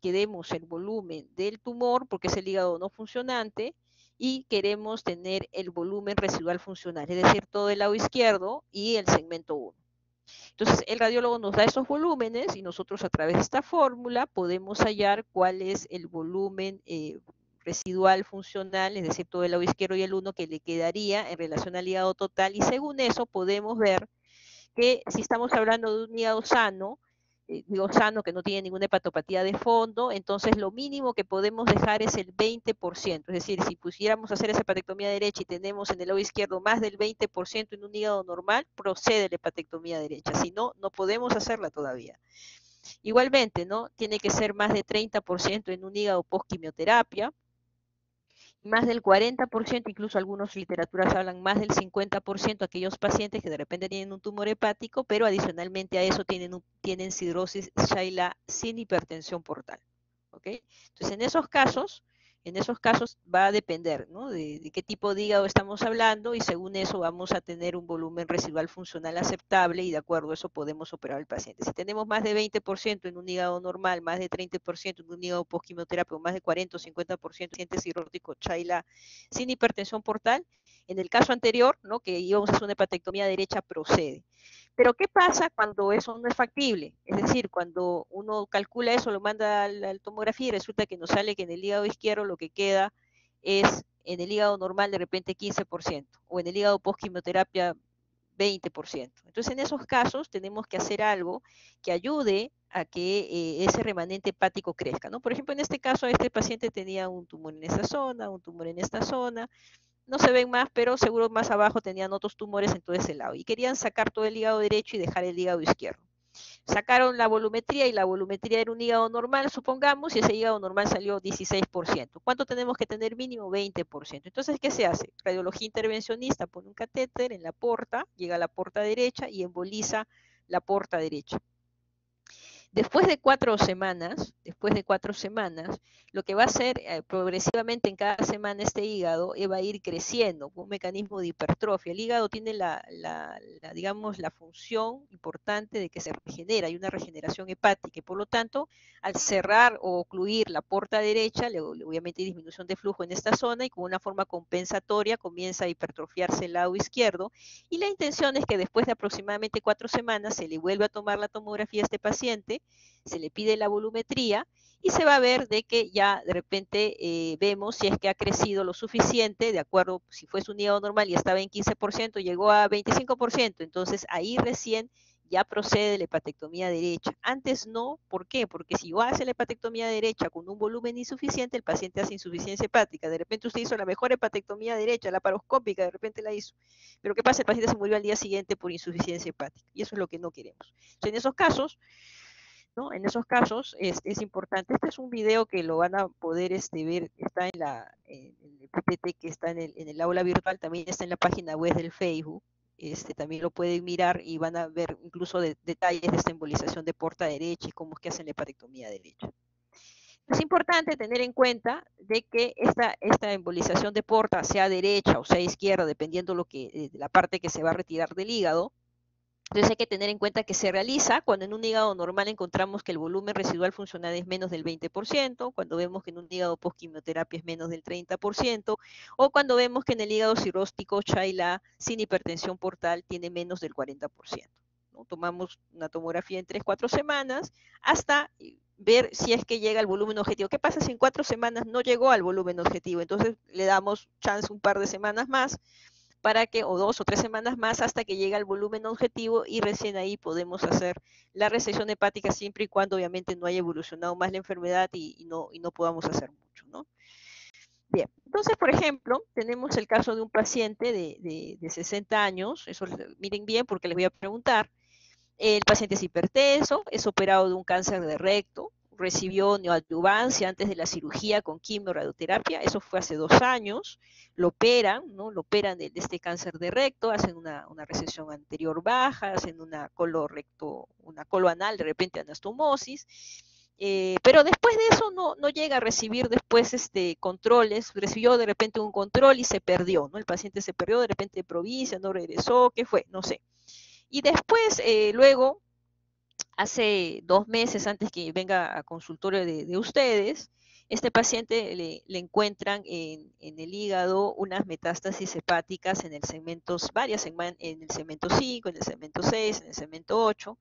queremos el volumen del tumor, porque es el hígado no funcionante, y queremos tener el volumen residual funcional, es decir, todo el lado izquierdo y el segmento 1. Entonces, el radiólogo nos da esos volúmenes y nosotros a través de esta fórmula podemos hallar cuál es el volumen eh, residual funcional, es decir, todo lado izquierdo y el 1 que le quedaría en relación al hígado total y según eso podemos ver que si estamos hablando de un hígado sano, eh, digo sano que no tiene ninguna hepatopatía de fondo, entonces lo mínimo que podemos dejar es el 20%, es decir, si pusiéramos hacer esa hepatectomía derecha y tenemos en el lado izquierdo más del 20% en un hígado normal, procede la hepatectomía derecha, si no, no podemos hacerla todavía. Igualmente, ¿no? Tiene que ser más de 30% en un hígado post quimioterapia, más del 40%, incluso algunas literaturas hablan más del 50% aquellos pacientes que de repente tienen un tumor hepático, pero adicionalmente a eso tienen, un, tienen cirrosis Shaila sin hipertensión portal. ¿ok? Entonces, en esos casos, en esos casos va a depender de, qué tipo de hígado estamos hablando y según eso vamos a tener un volumen residual funcional aceptable y de acuerdo a eso podemos operar al paciente. Si tenemos más de 20% en un hígado normal, más de 30% en un hígado post-quimioterapia, más de 40 o 50% en paciente cirrótico Chaila sin hipertensión portal, en el caso anterior, ¿no? que íbamos a hacer una hepatectomía derecha, procede. Pero ¿qué pasa cuando eso no es factible? Es decir, cuando uno calcula eso, lo manda a la tomografía y resulta que nos sale que en el hígado izquierdo lo que queda es en el hígado normal de repente 15% o en el hígado post-quimioterapia 20%. Entonces, en esos casos tenemos que hacer algo que ayude a que eh, ese remanente hepático crezca, ¿no? Por ejemplo, en este caso, este paciente tenía un tumor en esta zona, un tumor en esta zona, no se ven más, pero seguro más abajo tenían otros tumores en todo ese lado y querían sacar todo el hígado derecho y dejar el hígado izquierdo. Sacaron la volumetría y la volumetría era un hígado normal, supongamos, y ese hígado normal salió 16%. ¿Cuánto tenemos que tener mínimo? 20%. Entonces, ¿qué se hace? Radiología intervencionista pone un catéter en la porta, llega a la porta derecha y emboliza la porta derecha. Después de cuatro semanas, después de cuatro semanas, lo que va a hacer eh, progresivamente en cada semana este hígado eh, va a ir creciendo, un mecanismo de hipertrofia. El hígado tiene la, digamos, la función importante de que se regenera, hay una regeneración hepática y por lo tanto, al cerrar o ocluir la puerta derecha, obviamente hay disminución de flujo en esta zona y con una forma compensatoria comienza a hipertrofiarse el lado izquierdo y la intención es que después de aproximadamente cuatro semanas se le vuelva a tomar la tomografía a este paciente se le pide la volumetría y se va a ver de que ya de repente eh, vemos si es que ha crecido lo suficiente, de acuerdo, si fuese un hígado normal y estaba en 15%, llegó a 25%, entonces ahí recién ya procede la hepatectomía derecha. Antes no, ¿por qué? Porque si yo hace la hepatectomía derecha con un volumen insuficiente, el paciente hace insuficiencia hepática. De repente usted hizo la mejor hepatectomía derecha, la paroscópica, de repente la hizo. Pero ¿qué pasa? El paciente se murió al día siguiente por insuficiencia hepática. Y eso es lo que no queremos. en esos casos, en esos casos es, importante. Este es un video que lo van a poder este, ver, está en, la, el PPT que está en el, en el aula virtual, también está en la página web del Facebook. Este, también lo pueden mirar y van a ver incluso detalles de esta embolización de porta derecha y cómo es que hacen la hepatectomía derecha. Es importante tener en cuenta de que esta, esta embolización de porta, sea derecha o sea izquierda, dependiendo lo que, de la parte que se va a retirar del hígado, entonces hay que tener en cuenta que se realiza cuando en un hígado normal encontramos que el volumen residual funcional es menos del 20%, cuando vemos que en un hígado post-quimioterapia es menos del 30%, o cuando vemos que en el hígado cirróstico Chaila sin hipertensión portal tiene menos del 40%. ¿no? Tomamos una tomografía en 3-4 semanas hasta ver si es que llega al volumen objetivo. ¿Qué pasa si en 4 semanas no llegó al volumen objetivo? Entonces le damos chance un par de semanas más para que, o dos o tres semanas más hasta que llegue al volumen objetivo y recién ahí podemos hacer la resección hepática siempre y cuando obviamente no haya evolucionado más la enfermedad y, no, y no podamos hacer mucho, ¿no? Bien, entonces, por ejemplo, tenemos el caso de un paciente de, de 60 años, eso miren bien porque les voy a preguntar, el paciente es hipertenso, es operado de un cáncer de recto, recibió neoadyuvancia antes de la cirugía con quimio-radioterapia, eso fue hace dos años, lo operan, ¿no? Lo operan de, este cáncer de recto, hacen una, una, recesión anterior baja, hacen una colorecto, una coloanal, de repente anastomosis, eh, pero después de eso no, no, llega a recibir después este, controles, recibió de repente un control y se perdió, ¿no? El paciente se perdió de repente de provincia, no regresó, ¿qué fue? No sé. Y después, eh, luego, hace dos meses antes que venga a consultorio de, ustedes, este paciente le, encuentran en, el hígado unas metástasis hepáticas en el segmento, varias en, el segmento 5, en el segmento 6, en el segmento 8.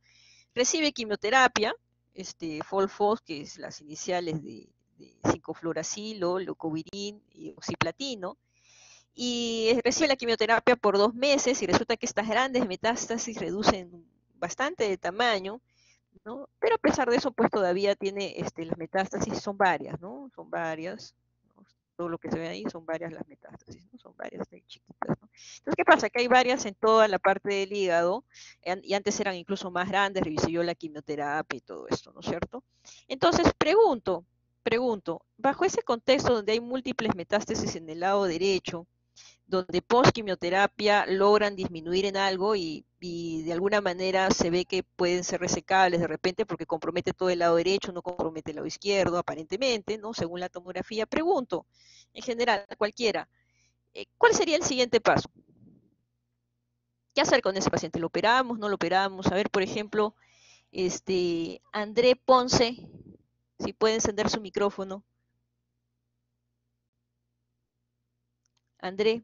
Recibe quimioterapia, este, Folfos, que es las iniciales de, de 5-fluoracilo, leucovirin y oxiplatino, y recibe la quimioterapia por dos meses y resulta que estas grandes metástasis reducen bastante de tamaño pero a pesar de eso, pues todavía tiene este, las metástasis, son varias, ¿no? Son varias, todo lo que se ve ahí son varias las metástasis, ¿no? Son varias chiquitas, ¿no? Entonces, ¿qué pasa? Que hay varias en toda la parte del hígado, y antes eran incluso más grandes, recibió la quimioterapia y todo esto, ¿no es cierto? Entonces, pregunto, pregunto, bajo ese contexto donde hay múltiples metástasis en el lado derecho, donde post-quimioterapia logran disminuir en algo y, de alguna manera se ve que pueden ser resecables de repente porque compromete todo el lado derecho, no compromete el lado izquierdo, aparentemente, ¿no? Según la tomografía. Pregunto, en general, a cualquiera, eh, ¿cuál sería el siguiente paso? ¿Qué hacer con ese paciente? ¿Lo operamos? ¿No lo operamos? A ver, por ejemplo, este André Ponce, si puede encender su micrófono. André.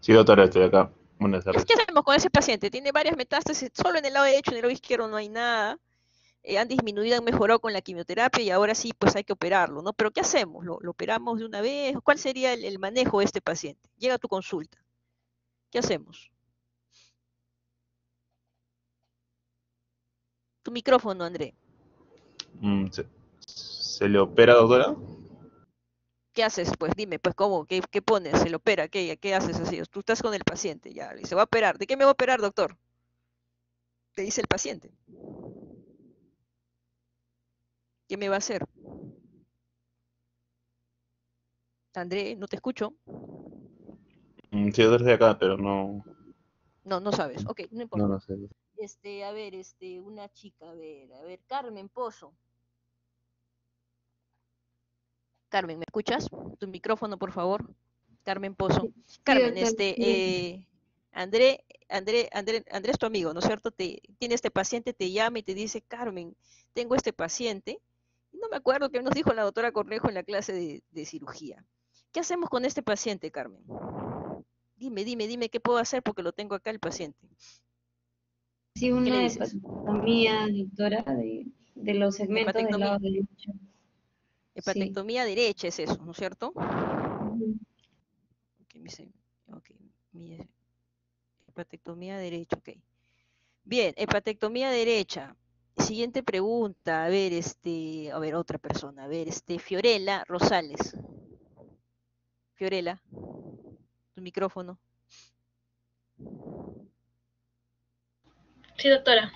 Sí, doctora, estoy acá. Buenas ¿Qué tardes. qué hacemos con ese paciente? Tiene varias metástasis, solo en el lado derecho, en el lado izquierdo no hay nada. eh, han disminuido, han mejorado con la quimioterapia y ahora sí, pues hay que operarlo, ¿no? Pero ¿qué hacemos? ¿Lo, lo operamos de una vez? ¿Cuál sería el, el manejo de este paciente? Llega a tu consulta. ¿Qué hacemos? Tu micrófono, André. Mm, ¿Se, se le opera, doctora? ¿Qué haces? Pues dime, pues cómo, qué, qué pones, se le opera, ¿qué, qué haces así? Tú estás con el paciente ya, y se va a operar. ¿De qué me va a operar, doctor? Te dice el paciente. ¿Qué me va a hacer? André, no te escucho. Mm, Sí, estoy acá, pero no, No, no sabes. Ok, no importa. no, no sé. Este, a ver, este, una chica, a ver, a ver, Carmen Pozo. Carmen, ¿me escuchas? Tu micrófono, por favor. Carmen Pozo. Carmen, este, eh, André, André, André, André es tu amigo, ¿no es cierto? Te, tiene este paciente, te llama y te dice, Carmen, tengo este paciente. No me acuerdo que nos dijo la doctora Cornejo en la clase de, de cirugía. ¿Qué hacemos con este paciente, Carmen? Dime, dime, dime qué puedo hacer porque lo tengo acá el paciente. Sí, una dices? hepatectomía, doctora, de, de los segmentos del lado derecho. Hepatectomía derecha es eso, ¿no es cierto? Mi hepatectomía derecha, ok. Bien, hepatectomía derecha. Siguiente pregunta, a ver, este, a ver, otra persona, a ver, este, Fiorella Rosales. Fiorella, tu micrófono. Sí, doctora.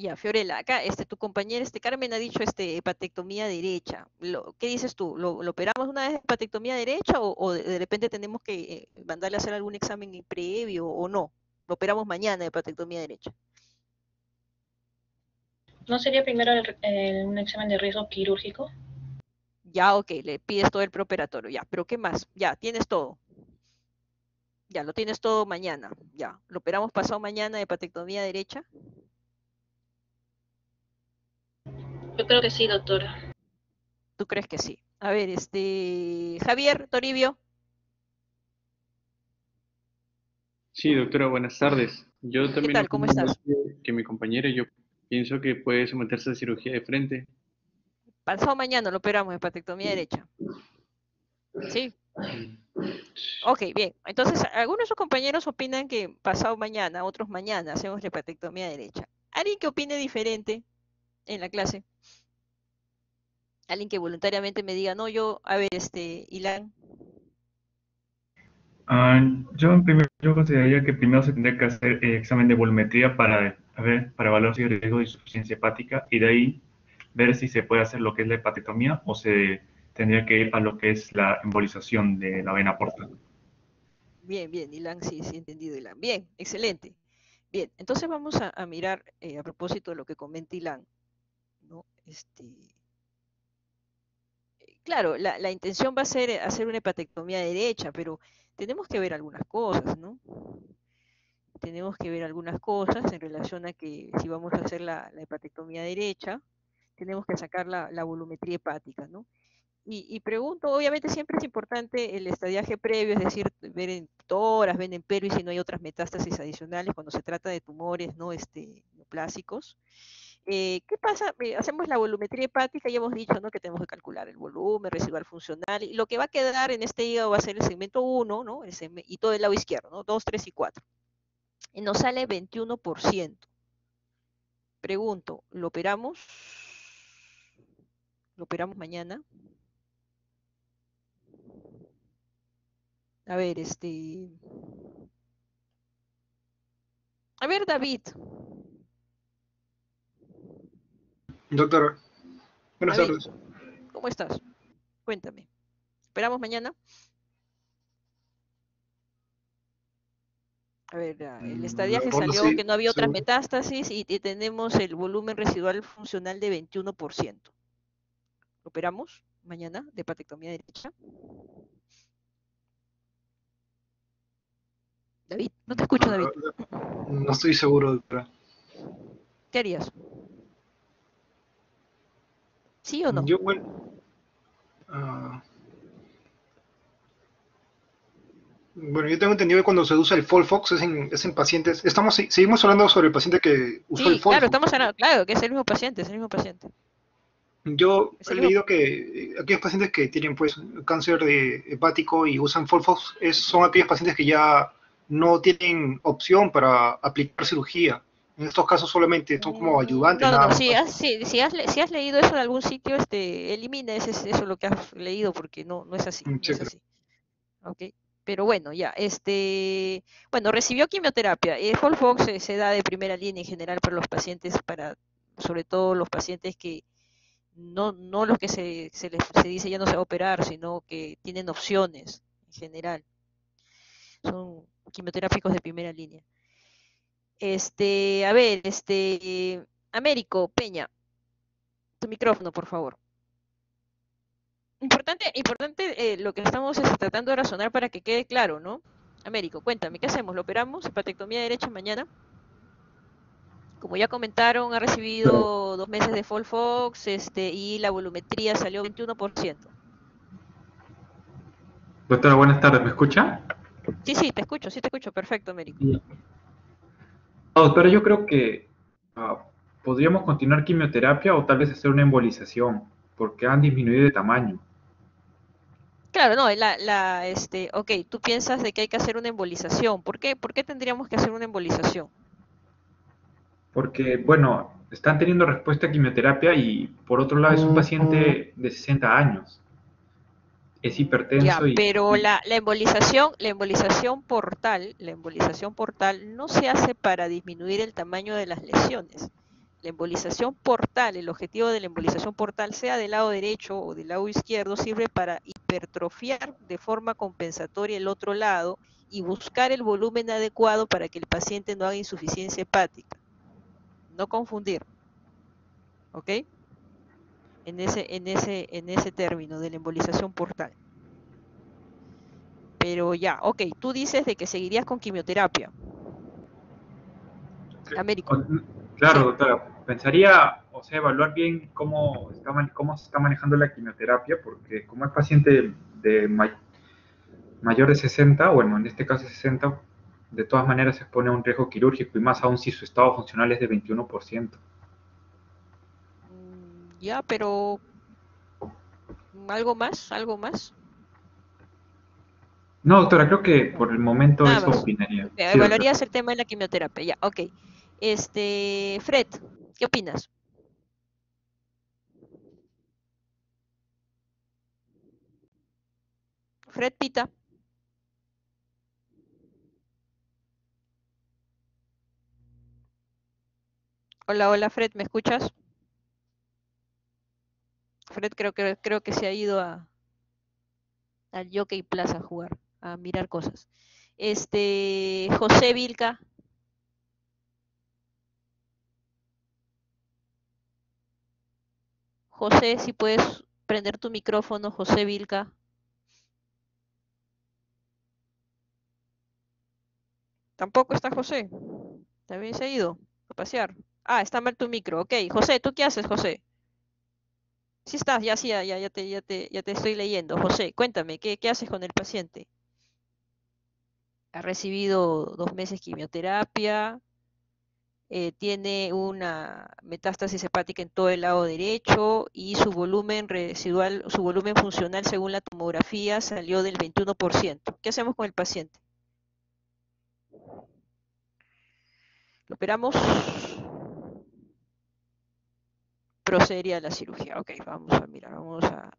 Ya, Fiorella, acá, este, tu compañera, este, Carmen ha dicho, este, hepatectomía derecha. Lo, ¿qué dices tú? ¿Lo, lo operamos una vez hepatectomía derecha o, o de, de repente tenemos que eh, mandarle a hacer algún examen previo o no? Lo operamos mañana hepatectomía derecha. ¿No sería primero el- el- un examen de riesgo quirúrgico? Ya, ok, le pides todo el preoperatorio, ya, pero ¿qué más? Ya, tienes todo. Ya, lo tienes todo mañana, ya. ¿Lo operamos pasado mañana hepatectomía derecha? Yo creo que sí, doctora. ¿Tú crees que sí? A ver, este, Javier Toribio, Sí, doctora, buenas tardes. Yo también tal? ¿Cómo estás? que mi compañero, yo pienso que puede someterse a cirugía de frente. pasado mañana lo operamos hepatectomía derecha. ¿Sí? Ok, bien. Entonces, algunos de sus compañeros opinan que pasado mañana, otros mañana, hacemos la hepatectomía derecha. ¿Alguien que opine diferente en la clase? Alguien que voluntariamente me diga, no, yo, a ver, este, Ilan, Ah, yo, en primer, yo consideraría que primero se tendría que hacer eh, examen de volumetría para, a ver, para evaluar si hay riesgo de insuficiencia hepática y de ahí ver si se puede hacer lo que es la hepatectomía o se tendría que ir a lo que es la embolización de la vena portal. bien, bien, Ilan, sí, sí, entendido, Ilan. Bien, excelente. Bien, entonces vamos a, a mirar eh, a propósito de lo que comenta Ilan, ¿no? Este, eh, claro, la, intención va a ser eh, hacer una hepatectomía derecha, pero tenemos que ver algunas cosas, ¿no? Tenemos que ver algunas cosas en relación a que si vamos a hacer la, hepatectomía derecha, tenemos que sacar la, volumetría hepática, ¿no? Y, pregunto, obviamente siempre es importante el estadiaje previo, es decir, ver en toras, ven en y si no hay otras metástasis adicionales cuando se trata de tumores no este, neoplásicos. Eh, ¿Qué pasa? Eh, hacemos la volumetría hepática y hemos dicho ¿no? que tenemos que calcular el volumen residual funcional y lo que va a quedar en este hígado va a ser el segmento 1 ¿no? El y todo el lado izquierdo, ¿no? 2, 3 y 4. Y nos sale 21%. Pregunto, ¿lo operamos? ¿Lo operamos mañana? A ver, este. A ver, David. Doctora, buenas David, tardes. ¿cómo estás? Cuéntame. ¿Esperamos mañana? A ver, ah, el Mm, estadiaje salió sí, que no había otras seguro. metástasis y, y tenemos el volumen residual funcional de 21%. ¿Lo operamos mañana de hepatectomía derecha? David, no te escucho, David. No estoy seguro, doctora. ¿Qué harías? ¿Sí o no? Yo, bueno. ah, Bueno, yo tengo entendido que cuando se usa el Folfox es en, es en pacientes. Estamos, seguimos hablando sobre el paciente que usó Sí, el Folfox. claro, estamos hablando, claro, que es el mismo paciente, es el mismo paciente. Yo he leído que aquellos pacientes que tienen pues cáncer de hepático y usan Folfox es, son aquellos pacientes que ya no tienen opción para aplicar cirugía. En estos casos solamente son como ayudantes No, no, no, si has, si, si has, si has leído eso en algún sitio, este, elimina ese, eso lo que has leído porque no, no es así, Mm, no sí, es así. Ok, pero bueno, ya, este, bueno, recibió quimioterapia. El Folfox se, se da de primera línea en general para los pacientes, para, sobre todo los pacientes que no, no los que se, se les se dice ya no se va a operar, sino que tienen opciones en general. Son quimioterápicos de primera línea. Este, a ver, este, Américo Peña, tu micrófono, por favor. Importante, importante eh, lo que estamos es, tratando de razonar para que quede claro, ¿no? Américo, cuéntame, ¿qué hacemos? ¿Lo operamos? ¿Hepatectomía derecha mañana? Como ya comentaron, ha recibido dos meses de Folfox este, y la volumetría salió 21%. Doctora, buenas tardes, ¿me escucha? Sí, sí, te escucho, sí te escucho, perfecto, Américo. Doctora, yo creo que ah, podríamos continuar quimioterapia o tal vez hacer una embolización, porque han disminuido de tamaño. Claro, no, la, la, este, ok, tú piensas de que hay que hacer una embolización. ¿Por qué? ¿Por qué tendríamos que hacer una embolización? Porque, bueno, están teniendo respuesta a quimioterapia y por otro lado es un paciente de 60 años. Es Ya, hipertenso y, pero y- la, la embolización, la embolización portal, la embolización portal no se hace para disminuir el tamaño de las lesiones. La embolización portal, el objetivo de la embolización portal, sea del lado derecho o del lado izquierdo, sirve para hipertrofiar de forma compensatoria el otro lado y buscar el volumen adecuado para que el paciente no haga insuficiencia hepática. No confundir. ¿Ok? En ese, en ese, en ese término de la embolización portal. Pero ya, ok, tú dices de que seguirías con quimioterapia. Américo. claro, doctora, pensaría, o sea, evaluar bien cómo, está, cómo se está manejando la quimioterapia, porque como es paciente de may- mayor de 60, bueno, en este caso 60, de todas maneras se expone a un riesgo quirúrgico y más aún si su estado funcional es de 21%. Ya, pero algo más, algo más. No, doctora, creo que por el momento Nada eso más. opinaría. Ok, Sí, doctora. Evaluarías el tema de la quimioterapia, ya, ok. Este, Fred, ¿qué opinas? Fred Pita. Hola, hola Fred, ¿me escuchas? Fred creo que creo que se ha ido a al Jockey Plaza a jugar, a mirar cosas. Este, José Vilca. José, si puedes prender tu micrófono, José Vilca. Tampoco está José. También se ha ido a pasear. Ah, está mal tu micro. Ok, José, ¿tú qué haces, José? Sí estás, ya sí, ya, te, estoy leyendo. José, cuéntame, ¿qué, haces con el paciente? Ha recibido dos meses quimioterapia, eh, tiene una metástasis hepática en todo el lado derecho y su volumen residual, su volumen funcional según la tomografía salió del 21%. ¿Qué hacemos con el paciente? ¿Lo operamos? Procedería a la cirugía. Ok, vamos a mirar, vamos a...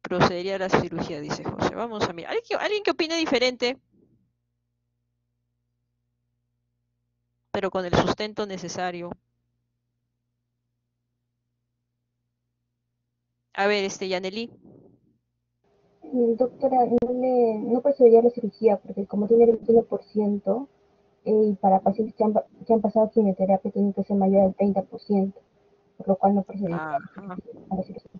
Procedería a la cirugía, dice José. Vamos a mirar. ¿Alguien que, alguien que opine diferente? pero con el sustento necesario. A ver, este, Yaneli. Doctora, no, le, no procedería la cirugía porque como tiene el 21%, eh, y para pacientes que han, que han pasado quimioterapia tiene que ser mayor al 30%, por lo cual no procedería Ajá. a la cirugía.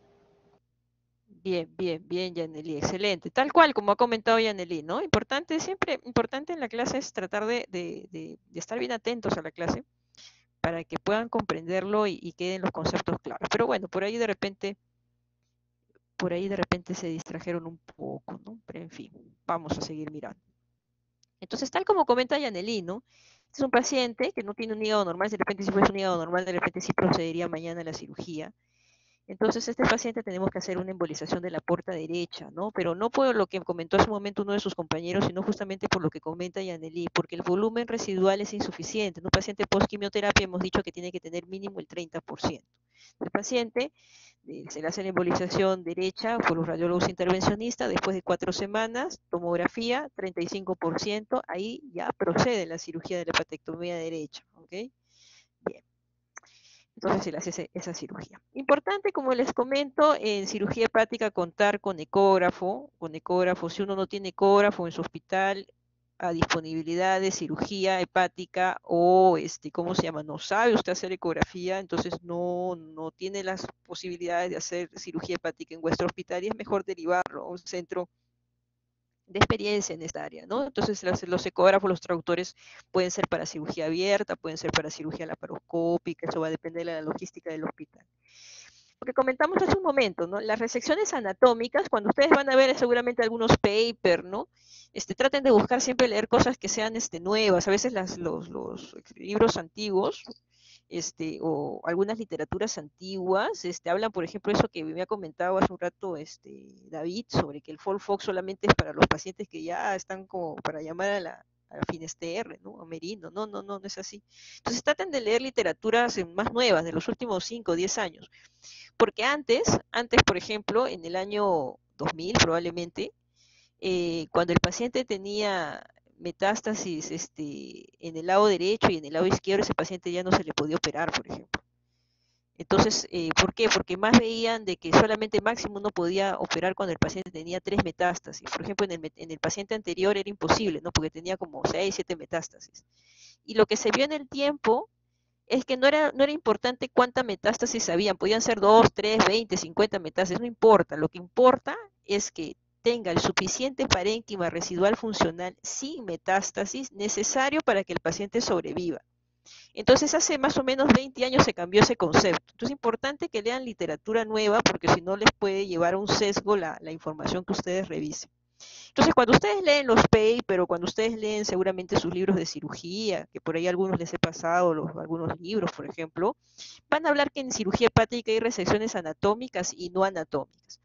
Bien, bien, bien, Yaneli, excelente. Tal cual como ha comentado Yaneli, ¿no? Importante, siempre, importante en la clase es tratar de, de- de- de estar bien atentos a la clase para que puedan comprenderlo y, y queden los conceptos claros. Pero bueno, por ahí de repente por ahí de repente se distrajeron un poco, ¿no? Pero en fin, vamos a seguir mirando. Entonces, tal como comenta Yaneli, ¿no? Este es un paciente que no tiene un hígado normal, de repente si fuese un hígado normal, de repente sí procedería mañana a la cirugía. Entonces, este paciente tenemos que hacer una embolización de la puerta derecha, ¿no? Pero no por lo que comentó hace un momento uno de sus compañeros, sino justamente por lo que comenta Yaneli, porque el volumen residual es insuficiente. En un paciente post-quimioterapia hemos dicho que tiene que tener mínimo el 30%. El paciente eh, se le hace la embolización derecha por los radiólogos intervencionistas, después de cuatro semanas, tomografía, 35%, ahí ya procede la cirugía de la hepatectomía derecha, ¿ok? Entonces se le hace esa cirugía. Importante, como les comento, en cirugía hepática contar con ecógrafo, con ecógrafo, si uno no tiene ecógrafo en su hospital, a disponibilidad de cirugía hepática o, este, ¿cómo se llama? No sabe usted hacer ecografía, entonces no, no tiene las posibilidades de hacer cirugía hepática en vuestro hospital y es mejor derivarlo a un centro de experiencia en esta área, ¿no? Entonces los, los, ecógrafos, los traductores pueden ser para cirugía abierta, pueden ser para cirugía laparoscópica, eso va a depender de la logística del hospital. Lo que comentamos hace un momento, ¿no? Las resecciones anatómicas, cuando ustedes van a ver seguramente algunos papers, ¿no? Este, traten de buscar siempre leer cosas que sean este, nuevas. A veces los libros antiguos este, o algunas literaturas antiguas, este, hablan, por ejemplo, eso que me ha comentado hace un rato este, David, sobre que el Folfox solamente es para los pacientes que ya están como para llamar a la, a Finester, ¿no? A Merino, no, no, no, no es así. Entonces traten de leer literaturas más nuevas, de los últimos 5 o 10 años. Porque antes, antes, por ejemplo, en el año 2000 probablemente, eh, cuando el paciente tenía metástasis este, en el lado derecho y en el lado izquierdo, ese paciente ya no se le podía operar, por ejemplo. Entonces, eh, ¿por qué? Porque más veían de que solamente máximo uno podía operar cuando el paciente tenía tres metástasis. Por ejemplo, en el, en el paciente anterior era imposible, ¿no? Porque tenía como seis, siete metástasis. Y lo que se vio en el tiempo es que no era, no era importante cuánta metástasis habían, podían ser dos, tres, veinte, cincuenta metástasis, no importa. Lo que importa es que tenga el suficiente parénquima residual funcional sin metástasis necesario para que el paciente sobreviva. Entonces hace más o menos 20 años se cambió ese concepto. Entonces es importante que lean literatura nueva porque si no les puede llevar a un sesgo la, información que ustedes revisen. Entonces, cuando ustedes leen los papers o cuando ustedes leen seguramente sus libros de cirugía, que por ahí algunos les he pasado, algunos libros, por ejemplo, van a hablar que en cirugía hepática hay resecciones anatómicas y no anatómicas.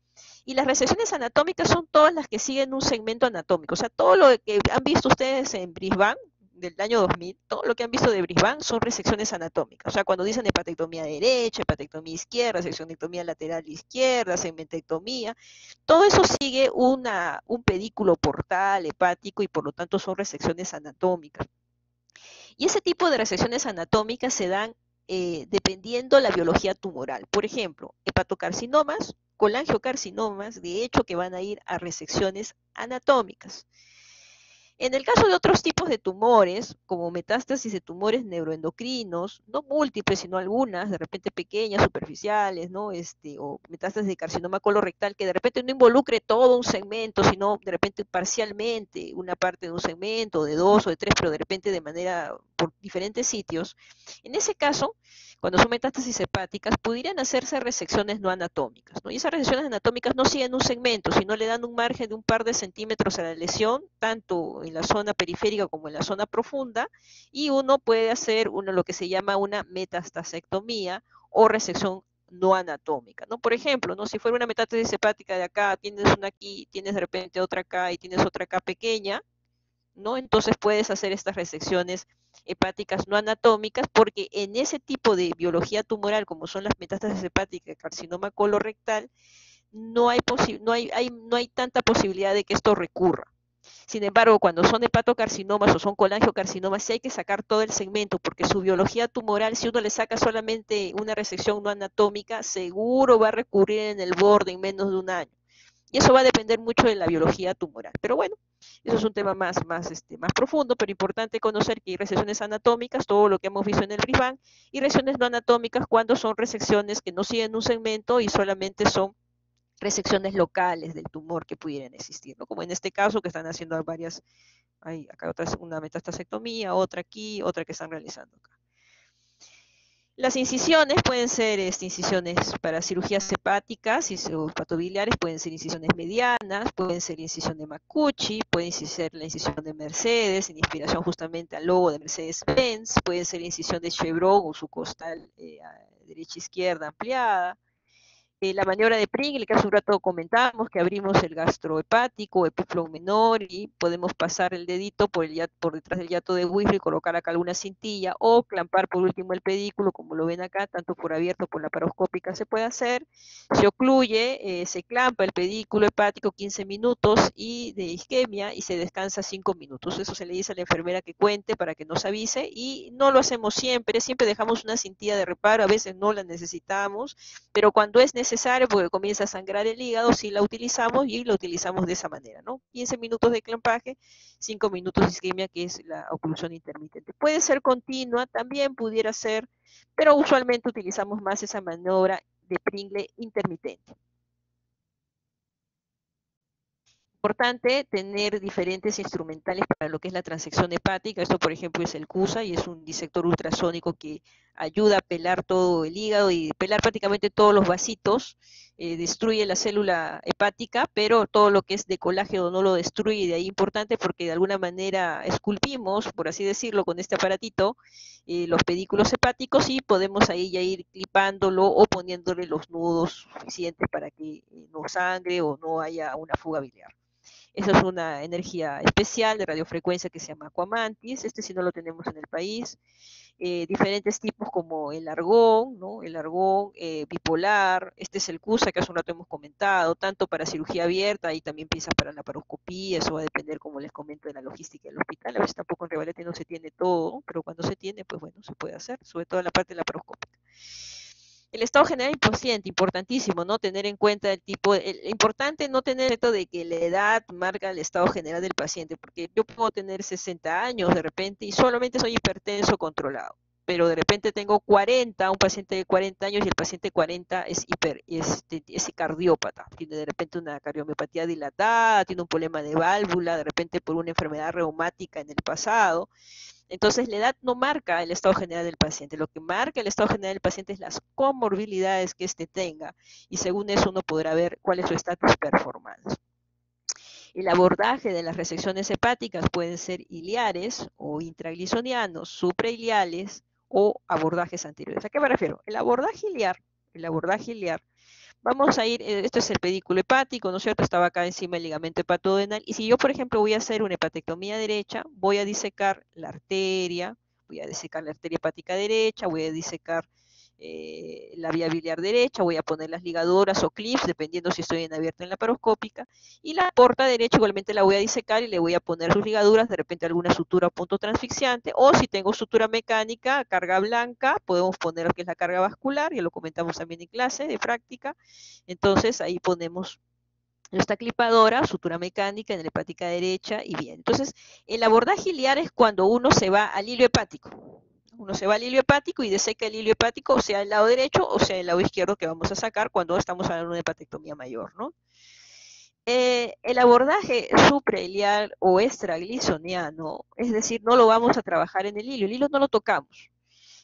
Y las resecciones anatómicas son todas las que siguen un segmento anatómico. O sea, todo lo que han visto ustedes en Brisbane, del año 2000, todo lo que han visto de Brisbane son resecciones anatómicas. O sea, cuando dicen hepatectomía derecha, hepatectomía izquierda, seccionectomía lateral izquierda, segmentectomía, todo eso sigue una, un pedículo portal hepático y por lo tanto son resecciones anatómicas. Y ese tipo de resecciones anatómicas se dan eh, dependiendo la biología tumoral. Por ejemplo, hepatocarcinomas, colangiocarcinomas, de hecho que van a ir a resecciones anatómicas. En el caso de otros tipos de tumores, como metástasis de tumores neuroendocrinos, no múltiples, sino algunas, de repente pequeñas, superficiales, ¿no? Este, o metástasis de carcinoma colorectal, que de repente no involucre todo un segmento, sino de repente parcialmente una parte de un segmento, de dos o de tres, pero de repente de manera por diferentes sitios. En ese caso, cuando son metástasis hepáticas, pudieran hacerse resecciones no anatómicas, ¿no? Y esas resecciones anatómicas no siguen un segmento, sino le dan un margen de un par de centímetros a la lesión, tanto en la zona periférica como en la zona profunda, y uno puede hacer uno, lo que se llama una metastasectomía o resección no anatómica, ¿no? Por ejemplo, ¿no? Si fuera una metástasis hepática de acá, tienes una aquí, tienes de repente otra acá y tienes otra acá pequeña, ¿no? Entonces puedes hacer estas resecciones hepáticas no anatómicas porque en ese tipo de biología tumoral, como son las metástasis hepáticas, carcinoma colorectal, no hay, no hay, no hay tanta posibilidad de que esto recurra. Sin embargo, cuando son hepatocarcinomas o son colangiocarcinomas, sí hay que sacar todo el segmento, porque su biología tumoral, si uno le saca solamente una resección no anatómica, seguro va a recurrir en el borde en menos de un año. Y eso va a depender mucho de la biología tumoral. Pero bueno, eso es un tema más, más, este, más profundo, pero importante conocer que hay resecciones anatómicas, todo lo que hemos visto en el RIBAN, y resecciones no anatómicas cuando son resecciones que no siguen un segmento y solamente son resecciones locales del tumor que pudieran existir, ¿no? Como en este caso que están haciendo varias, hay acá otra, una metastasectomía, otra aquí, otra que están realizando acá. Las incisiones pueden ser este, incisiones para cirugías hepáticas y patobiliares, pueden ser incisiones medianas, pueden ser incisión de Macucci, pueden ser la incisión de Mercedes, en inspiración justamente al logo de Mercedes-Benz, pueden ser incisión de Chevron o su costal eh, derecha-izquierda ampliada, eh, la maniobra de Pringle, que hace un rato comentamos, que abrimos el gastrohepático, epiflow menor, y podemos pasar el dedito por, el, por detrás del yato de Whistler y colocar acá alguna cintilla, o clampar por último el pedículo, como lo ven acá, tanto por abierto por la paroscópica se puede hacer. Se ocluye, eh, se clampa el pedículo hepático 15 minutos y de isquemia y se descansa 5 minutos. Eso se le dice a la enfermera que cuente para que nos avise, y no lo hacemos siempre, siempre dejamos una cintilla de reparo, a veces no la necesitamos, pero cuando es necesario, necesario porque comienza a sangrar el hígado, si la utilizamos y la utilizamos de esa manera, ¿no? 15 minutos de clampaje, 5 minutos de isquemia, que es la oclusión intermitente. Puede ser continua, también pudiera ser, pero usualmente utilizamos más esa maniobra de Pringle intermitente. Importante tener diferentes instrumentales para lo que es la transección hepática. Esto, por ejemplo, es el CUSA y es un disector ultrasónico que ayuda a pelar todo el hígado y pelar prácticamente todos los vasitos. Eh, destruye la célula hepática, pero todo lo que es de colágeno no lo destruye. De ahí importante porque de alguna manera esculpimos, por así decirlo, con este aparatito, eh, los pedículos hepáticos y podemos ahí ya ir clipándolo o poniéndole los nudos suficientes para que no sangre o no haya una fuga biliar. Esa es una energía especial de radiofrecuencia que se llama Aquamantis. Este sí no lo tenemos en el país. Eh, diferentes tipos como el argón, ¿no? el argón eh, bipolar, este es el CUSA que hace un rato hemos comentado, tanto para cirugía abierta y también piezas para la paroscopía, eso va a depender, como les comento, de la logística del hospital. A veces tampoco en Revalete no se tiene todo, pero cuando se tiene, pues bueno, se puede hacer, sobre todo en la parte de la paroscópica el estado general del paciente, importantísimo, ¿no? Tener en cuenta el tipo, el, importante no tener esto de que la edad marca el estado general del paciente, porque yo puedo tener 60 años de repente y solamente soy hipertenso controlado, pero de repente tengo 40, un paciente de 40 años y el paciente 40 es hiper, es, es cardiópata, tiene de repente una cardiomiopatía dilatada, tiene un problema de válvula, de repente por una enfermedad reumática en el pasado, entonces, la edad no marca el estado general del paciente. Lo que marca el estado general del paciente es las comorbilidades que éste tenga. Y según eso uno podrá ver cuál es su estatus performance. El abordaje de las resecciones hepáticas pueden ser iliares o intraglisonianos, suprailiales o abordajes anteriores. ¿A qué me refiero? El abordaje iliar, el abordaje iliar Vamos a ir, eh, esto es el pedículo hepático, ¿no es cierto? Estaba acá encima el ligamento hepatodenal. Y si yo, por ejemplo, voy a hacer una hepatectomía derecha, voy a disecar la arteria, voy a disecar la arteria hepática derecha, voy a disecar eh, la vía biliar derecha, voy a poner las ligadoras o clips, dependiendo si estoy en abierto en la paroscópica, y la porta derecha igualmente la voy a disecar y le voy a poner sus ligaduras, de repente alguna sutura punto transfixiante, o si tengo sutura mecánica, carga blanca, podemos poner lo que es la carga vascular, ya lo comentamos también en clase de práctica, entonces ahí ponemos esta clipadora, sutura mecánica en la hepática derecha y bien. Entonces, el abordaje iliar es cuando uno se va al hilo hepático. Uno se va al hilo hepático y deseca el hilo hepático, o sea, el lado derecho o sea, el lado izquierdo que vamos a sacar cuando estamos hablando de una hepatectomía mayor, ¿no? Eh, el abordaje suprailiar o extraglisoniano, es decir, no lo vamos a trabajar en el hilo, el hilo no lo tocamos.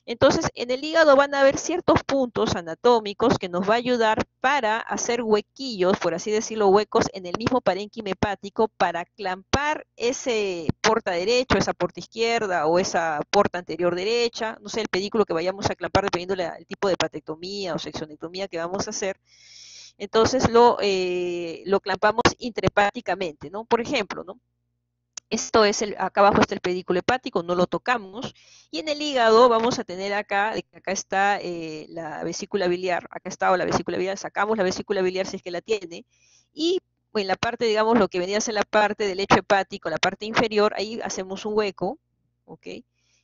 Entonces, en el hígado van a haber ciertos puntos anatómicos que nos va a ayudar para hacer huequillos, por así decirlo, huecos en el mismo parénquima hepático para clampar ese porta derecho, esa porta izquierda o esa porta anterior derecha, no sé, el pedículo que vayamos a clampar dependiendo del tipo de patectomía o seccionectomía que vamos a hacer. Entonces lo, eh, lo clampamos intrahepáticamente, ¿no? Por ejemplo, ¿no? Esto es el, acá abajo está el pedículo hepático, no lo tocamos. Y en el hígado vamos a tener acá, acá está eh, la vesícula biliar, acá está la vesícula biliar, sacamos la vesícula biliar si es que la tiene. Y en la parte, digamos, lo que venía a ser la parte del lecho hepático, la parte inferior, ahí hacemos un hueco, ¿ok?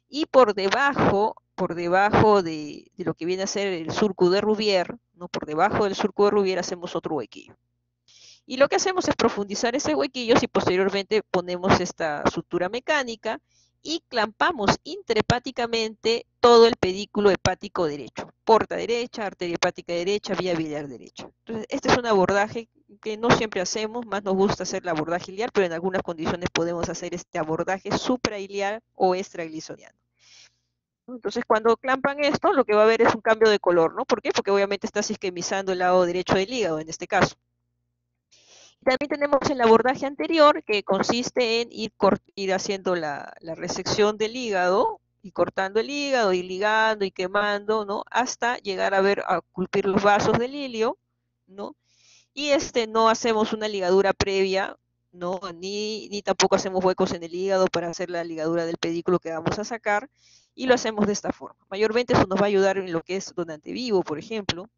Y por debajo, por debajo de, de lo que viene a ser el surco de Rubier, ¿no? Por debajo del surco de Rubier hacemos otro huequillo. Y lo que hacemos es profundizar ese huequillo y posteriormente ponemos esta sutura mecánica y clampamos intrahepáticamente todo el pedículo hepático derecho, porta derecha, arteria hepática derecha, vía biliar derecha. Entonces, este es un abordaje que no siempre hacemos, más nos gusta hacer el abordaje iliar, pero en algunas condiciones podemos hacer este abordaje suprailiar o extraglisoniano. Entonces, cuando clampan esto, lo que va a haber es un cambio de color, ¿no? ¿Por qué? Porque obviamente estás isquemizando el lado derecho del hígado, en este caso. También tenemos el abordaje anterior, que consiste en ir, haciendo la, resección del hígado, y cortando el hígado, y ligando, y quemando, ¿no? Hasta llegar a ver, a culpir los vasos del ilio, ¿no? Y este, no hacemos una ligadura previa, ¿no? Ni, ni tampoco hacemos huecos en el hígado para hacer la ligadura del pedículo que vamos a sacar, y lo hacemos de esta forma. Mayormente eso nos va a ayudar en lo que es donante vivo, por ejemplo,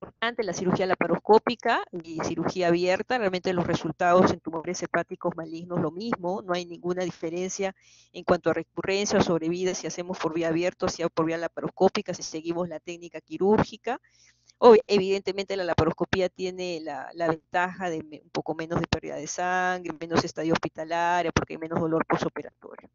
importante la cirugía laparoscópica y cirugía abierta, realmente los resultados en tumores hepáticos malignos lo mismo, no hay ninguna diferencia en cuanto a recurrencia o sobrevida si hacemos por vía abierta o si por vía laparoscópica, si seguimos la técnica quirúrgica. O, evidentemente la laparoscopía tiene la, ventaja de un poco menos de pérdida de sangre, menos estadio hospitalaria, porque hay menos dolor postoperatorio.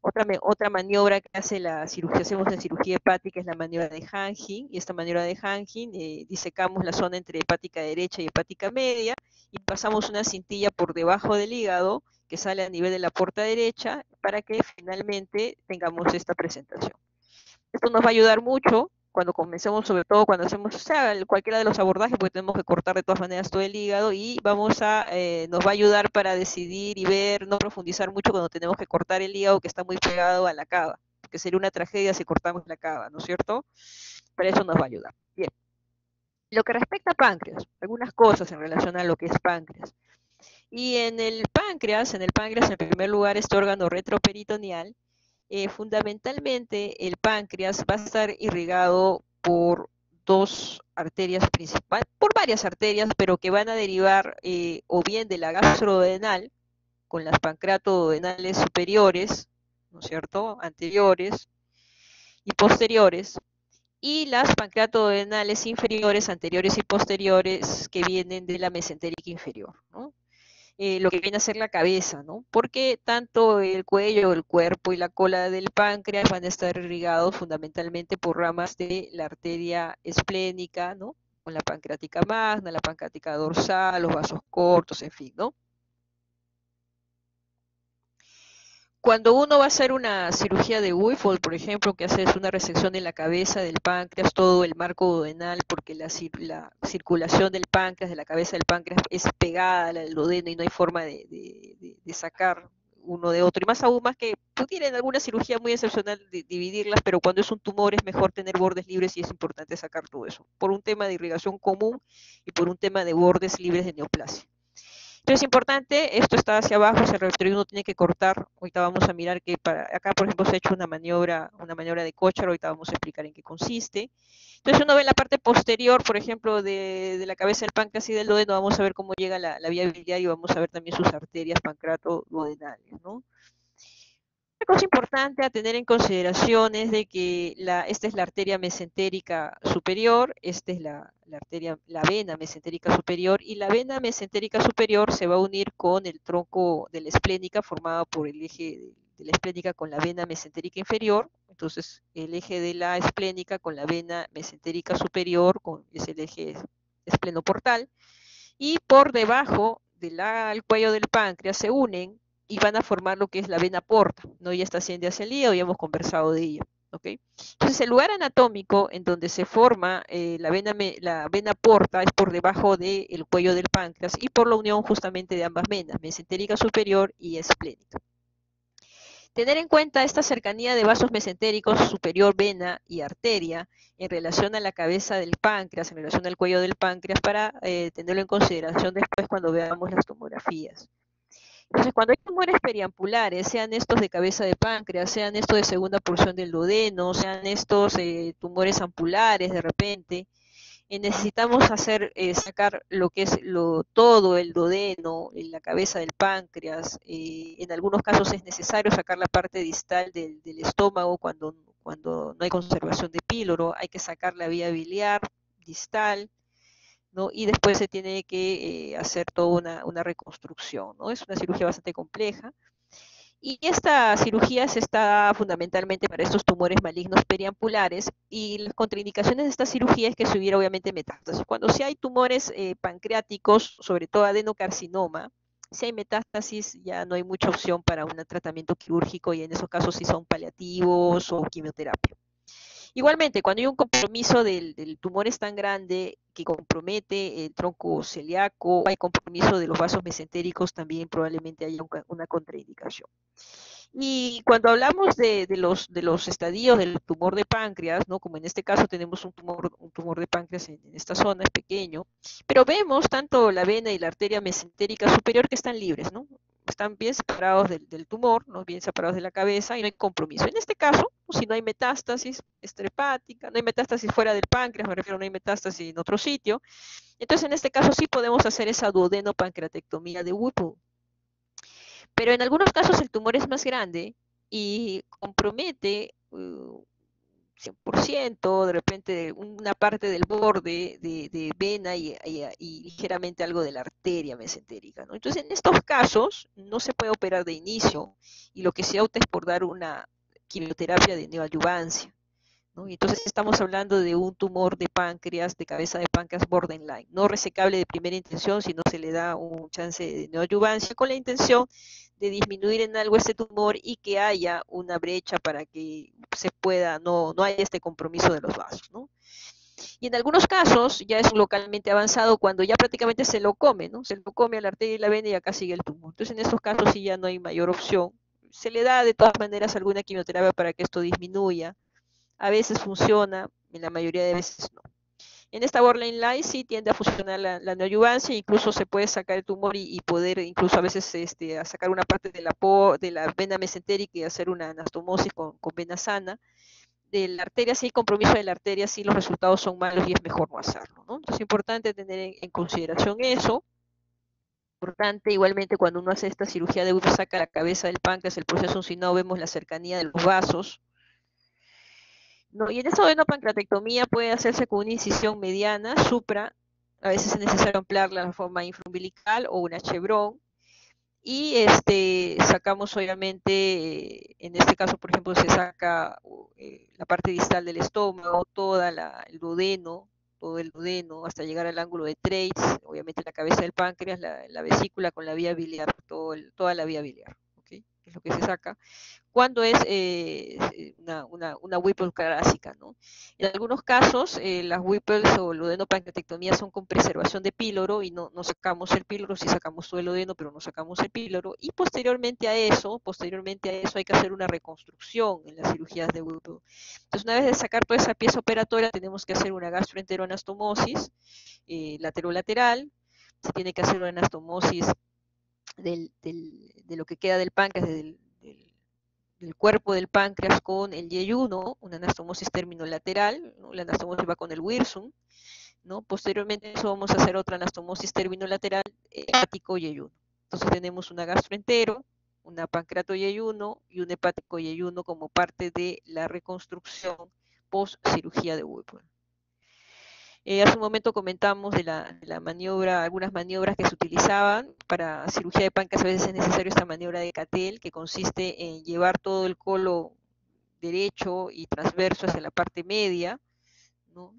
Otra, maniobra que hace la cirugía, hacemos en cirugía hepática es la maniobra de Hanjin, y esta maniobra de Hanjin eh, disecamos la zona entre hepática derecha y hepática media y pasamos una cintilla por debajo del hígado que sale a nivel de la puerta derecha para que finalmente tengamos esta presentación. Esto nos va a ayudar mucho cuando comencemos, sobre todo cuando hacemos o sea, cualquiera de los abordajes, porque tenemos que cortar de todas maneras todo el hígado y vamos a, eh, nos va a ayudar para decidir y ver, no profundizar mucho cuando tenemos que cortar el hígado que está muy pegado a la cava, porque sería una tragedia si cortamos la cava, ¿no es cierto? Para eso nos va a ayudar. Bien. Lo que respecta a páncreas, algunas cosas en relación a lo que es páncreas. Y en el páncreas, en el páncreas, en primer lugar, este órgano retroperitoneal, eh, fundamentalmente el páncreas va a estar irrigado por dos arterias principales, por varias arterias, pero que van a derivar eh, o bien de la gastrodenal, con las pancreatodenales superiores, ¿no es cierto?, anteriores y posteriores, y las pancreatodenales inferiores, anteriores y posteriores, que vienen de la mesentérica inferior, ¿no? Eh, lo que viene a ser la cabeza, ¿no? Porque tanto el cuello, el cuerpo y la cola del páncreas van a estar irrigados fundamentalmente por ramas de la arteria esplénica, ¿no? Con la pancreática magna, la pancreática dorsal, los vasos cortos, en fin, ¿no? Cuando uno va a hacer una cirugía de Wifold, por ejemplo, que hace una resección de la cabeza del páncreas, todo el marco duodenal, porque la, circulación del páncreas, de la cabeza del páncreas, es pegada al duodeno y no hay forma de, sacar uno de otro. Y más aún más que pudieran en alguna cirugía muy excepcional dividirlas, pero cuando es un tumor es mejor tener bordes libres y es importante sacar todo eso, por un tema de irrigación común y por un tema de bordes libres de neoplasia. Entonces es importante, esto está hacia abajo, se y uno tiene que cortar, ahorita vamos a mirar que para, acá por ejemplo se ha hecho una maniobra, una maniobra de cochar, ahorita vamos a explicar en qué consiste. Entonces uno ve la parte posterior, por ejemplo, de, la cabeza del páncreas y del duodeno, vamos a ver cómo llega la, la viabilidad y vamos a ver también sus arterias pancreato-duodenales, ¿no? Una cosa importante a tener en consideración es de que esta es la arteria mesentérica superior, esta es la, arteria, la vena mesentérica superior, y la vena mesentérica superior se va a unir con el tronco de la esplénica formado por el eje de, la esplénica con la vena mesentérica inferior, entonces el eje de la esplénica con la vena mesentérica superior con, es el eje esplenoportal, y por debajo del cuello del páncreas se unen y van a formar lo que es la vena porta, ¿no? Ya está haciendo hacia el día, hoy hemos conversado de ello, ¿ok? Entonces, el lugar anatómico en donde se forma eh, la, vena, la vena porta es por debajo del cuello del páncreas y por la unión justamente de ambas venas, mesentérica superior y esplénica. Tener en cuenta esta cercanía de vasos mesentéricos superior vena y arteria en relación a la cabeza del páncreas, en relación al cuello del páncreas, para eh, tenerlo en consideración después cuando veamos las tomografías. Entonces, cuando hay tumores periampulares, sean estos de cabeza de páncreas, sean estos de segunda porción del duodeno, sean estos eh, tumores ampulares de repente, eh, necesitamos hacer eh, sacar lo que es lo, todo el duodeno, la cabeza del páncreas. en algunos casos es necesario sacar la parte distal del, estómago cuando no hay conservación de píloro, hay que sacar la vía biliar distal y después se tiene que eh, hacer toda una, reconstrucción, ¿no? Es una cirugía bastante compleja. Y esta cirugía se está fundamentalmente para estos tumores malignos periampulares y las contraindicaciones de esta cirugía es que se hubiera obviamente metástasis. Cuando si hay tumores eh, pancreáticos, sobre todo adenocarcinoma, Si hay metástasis, ya no hay mucha opción para un tratamiento quirúrgico y en esos casos sí son paliativos o quimioterapia. Igualmente, cuando hay un compromiso del, tumor es tan grande que compromete el tronco celíaco, hay compromiso de los vasos mesentéricos, también probablemente haya una contraindicación. Y cuando hablamos de, los, estadios del tumor de páncreas, ¿no? como en este caso tenemos un tumor, de páncreas en, esta zona, es pequeño, pero vemos tanto la vena y la arteria mesentérica superior que están libres, ¿no? Están bien separados del, tumor, ¿no? bien separados de la cabeza y no hay compromiso. En este caso, si no hay metástasis estrepática, no hay metástasis fuera del páncreas, me refiero, no hay metástasis en otro sitio, entonces en este caso sí podemos hacer esa duodenopancreatectomía de Whipple. Pero en algunos casos el tumor es más grande y compromete 100%, uh, de repente una parte del borde de, vena y, ligeramente algo de la arteria mesentérica. ¿no? Entonces, en estos casos no se puede operar de inicio y lo que se opta es por dar una quimioterapia de neoadyuvancia. Entonces estamos hablando de un tumor de páncreas, de cabeza de páncreas borderline, no resecable de primera intención, sino se le da un chance de neoadyuvancia con la intención de disminuir en algo este tumor y que haya una brecha para que se pueda, no, no haya este compromiso de los vasos, Y en algunos casos ya es localmente avanzado cuando ya prácticamente se lo come, ¿no? Se lo come a la arteria y la vena y acá sigue el tumor. Entonces en estos casos sí ya no hay mayor opción. Se le da de todas maneras alguna quimioterapia para que esto disminuya a veces funciona, en la mayoría de veces no. En esta borderline line sí tiende a funcionar la, la incluso se puede sacar el tumor y, poder incluso a veces este, sacar una parte de la, de la vena mesentérica y hacer una anastomosis con, vena sana. De la arteria sí, compromiso de la arteria sí, los resultados son malos y es mejor no hacerlo. Entonces es importante tener en, consideración eso. Importante igualmente cuando uno hace esta cirugía de uno saca la cabeza del páncreas, el proceso no vemos la cercanía de los vasos, y en esta pancreatectomía puede hacerse con una incisión mediana, supra, a veces es necesario ampliarla la forma infraumbilical o una chevron. Y este, sacamos obviamente, en este caso por ejemplo se saca eh, la parte distal del estómago, toda el duodeno, todo el duodeno hasta llegar al ángulo de Treitz, obviamente la cabeza del páncreas, la, vesícula con la vía biliar, toda la vía biliar, es lo que se saca cuando es eh, una, una, una, Whipple clásica. ¿no? En algunos casos, eh, las Whipples o ludenopancreatectomías son con preservación de píloro y no, no sacamos el píloro, sí sacamos todo el odeno, pero no sacamos el píloro. Y posteriormente a eso, posteriormente a eso hay que hacer una reconstrucción en las cirugías de Whipple. Entonces, una vez de sacar toda esa pieza operatoria, tenemos que hacer una gastroenteroanastomosis eh, lateral-lateral, se tiene que hacer una anastomosis del, del, de lo que queda del páncreas, del, del cuerpo del páncreas con el yeyuno, una anastomosis terminolateral, ¿no? la anastomosis va con el wirsum, ¿no? posteriormente eso vamos a hacer otra anastomosis terminolateral hepático yeyuno. Entonces tenemos una gastroentero, una pancreato yeyuno y un hepático yeyuno como parte de la reconstrucción post cirugía de Whipple. Eh, hace un momento comentamos de la, maniobra, algunas maniobras que se utilizaban para cirugía de páncreas, a veces es necesario esta maniobra de Catel, que consiste en llevar todo el colo derecho y transverso hacia la parte media,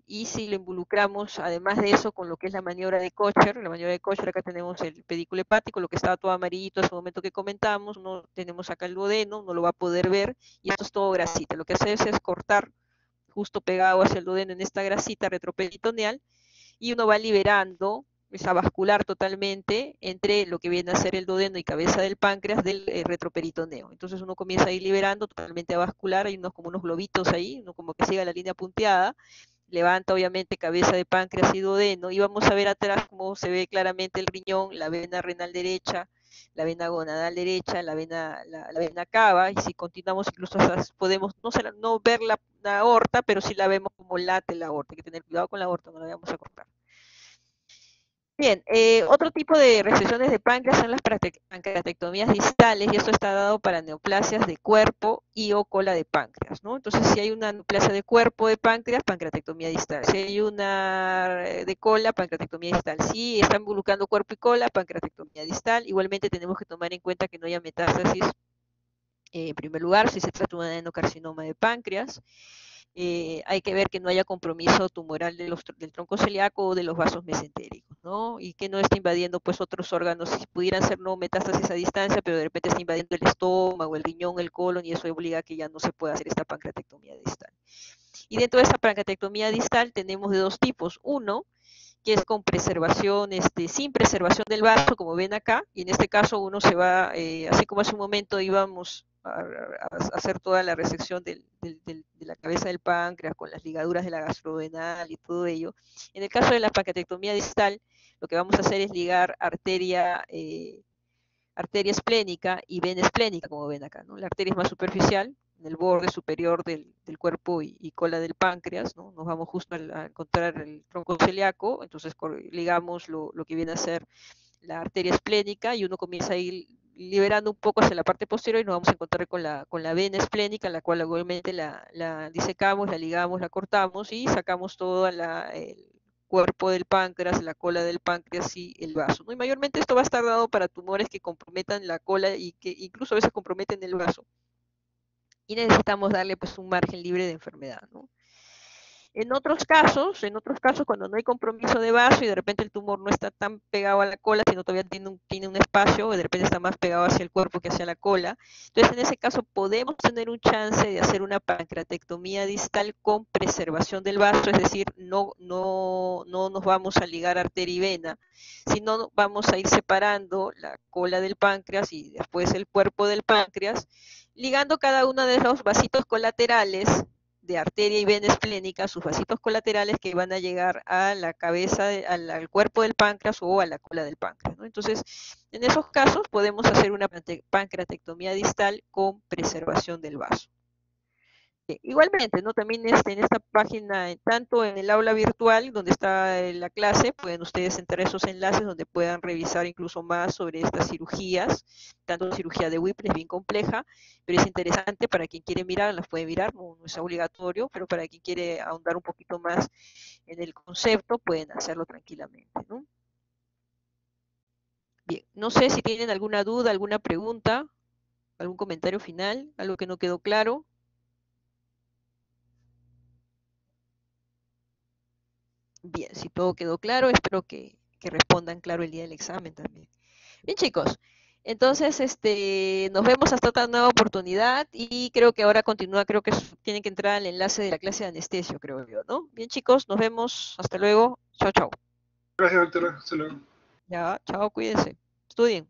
y si lo involucramos, además de eso, con lo que es la maniobra de Kocher, la maniobra de Kocher, acá tenemos el pedículo hepático, lo que estaba todo amarillito hace un momento que comentamos, no tenemos acá el duodeno, no lo va a poder ver, y esto es todo grasita. Lo que hace es cortar justo pegado hacia el duodeno en esta grasita retroperitoneal, y uno va liberando esa vascular totalmente entre lo que viene a ser el duodeno y cabeza del páncreas del eh, retroperitoneo. Entonces uno comienza a ir liberando totalmente a vascular, hay unos como unos globitos ahí, uno como que siga la línea punteada, levanta obviamente cabeza de páncreas y duodeno, y vamos a ver atrás cómo se ve claramente el riñón, la vena renal derecha, la vena gonadal derecha, la vena, la, vena cava, y si continuamos incluso podemos no, no ver la, la, aorta, pero sí la vemos como late la aorta, hay que tener cuidado con la aorta, no la vamos a cortar. Bien, eh, otro tipo de restricciones de páncreas son las pancreatectomías distales y esto está dado para neoplasias de cuerpo y o cola de páncreas, ¿no? Entonces, si hay una neoplasia de cuerpo de páncreas, pancreatectomía distal. Si hay una eh, de cola, pancreatectomía distal. Si está involucrando cuerpo y cola, pancreatectomía distal. Igualmente tenemos que tomar en cuenta que no haya metástasis eh, en primer lugar, si se trata de un adenocarcinoma de páncreas. Hay que ver que no haya compromiso tumoral del tronco celíaco o de los vasos mesentéricos. ¿no? Y que no está invadiendo pues otros órganos, si pudieran ser no metástasis a distancia, pero de repente está invadiendo el estómago, el riñón, el colon, y eso obliga a que ya no se pueda hacer esta pancreatectomía distal. Y dentro de esa pancreatectomía distal tenemos de dos tipos. Uno, que es con preservación, este, sin preservación del vaso, como ven acá, y en este caso uno se va, eh, así como hace un momento íbamos a, hacer toda la resección de la cabeza del páncreas con las ligaduras de la gastrodenal y todo ello. En el caso de la pancreatectomía distal, lo que vamos a hacer es ligar arteria, eh, arteria esplénica y vena esplénica, como ven acá. ¿no? La arteria es más superficial, en el borde superior del, cuerpo y, cola del páncreas, ¿no? Nos vamos justo a, encontrar el tronco celíaco, entonces ligamos lo, lo, que viene a ser la arteria esplénica y uno comienza a ir liberando un poco hacia la parte posterior y nos vamos a encontrar con la, con la vena esplénica, la cual igualmente la, la disecamos, la ligamos, la cortamos y sacamos todo el cuerpo del páncreas, la cola del páncreas y el vaso. ¿no? Y mayormente esto va a estar dado para tumores que comprometan la cola y que incluso a veces comprometen el vaso. Y necesitamos darle pues un margen libre de enfermedad. ¿no? En otros casos, en otros casos cuando no hay compromiso de vaso y de repente el tumor no está tan pegado a la cola, sino todavía tiene un, tiene un espacio, o de repente está más pegado hacia el cuerpo que hacia la cola, entonces en ese caso podemos tener un chance de hacer una pancreatectomía distal con preservación del vaso, es decir, no, no, no nos vamos a ligar arteria y vena, sino vamos a ir separando la cola del páncreas y después el cuerpo del páncreas, ligando cada uno de los vasitos colaterales de arteria y vena esplénica, sus vasitos colaterales que van a llegar a la cabeza, al, cuerpo del páncreas o a la cola del páncreas. Entonces, en esos casos podemos hacer una pancreatectomía distal con preservación del vaso. Igualmente, ¿no? También en esta página, tanto en el aula virtual donde está eh, la clase, pueden ustedes entrar esos enlaces donde puedan revisar incluso más sobre estas cirugías, tanto cirugía de Whipple es bien compleja, pero es interesante para quien quiere mirar, las puede mirar, no, es obligatorio, pero para quien quiere ahondar un poquito más en el concepto, pueden hacerlo tranquilamente. Bien, no sé si tienen alguna duda, alguna pregunta, algún comentario final, algo que no quedó claro. Bien, si todo quedó claro, espero que, respondan claro el día del examen también. Bien, chicos, entonces este, nos vemos hasta otra nueva oportunidad y creo que ahora continúa, creo que tienen que entrar al enlace de la clase de anestesio, creo yo, ¿no? Bien, chicos, nos vemos. Hasta luego. Chao, chao. Gracias, doctora. Hasta luego. Ya, chao, cuídense. Estudien.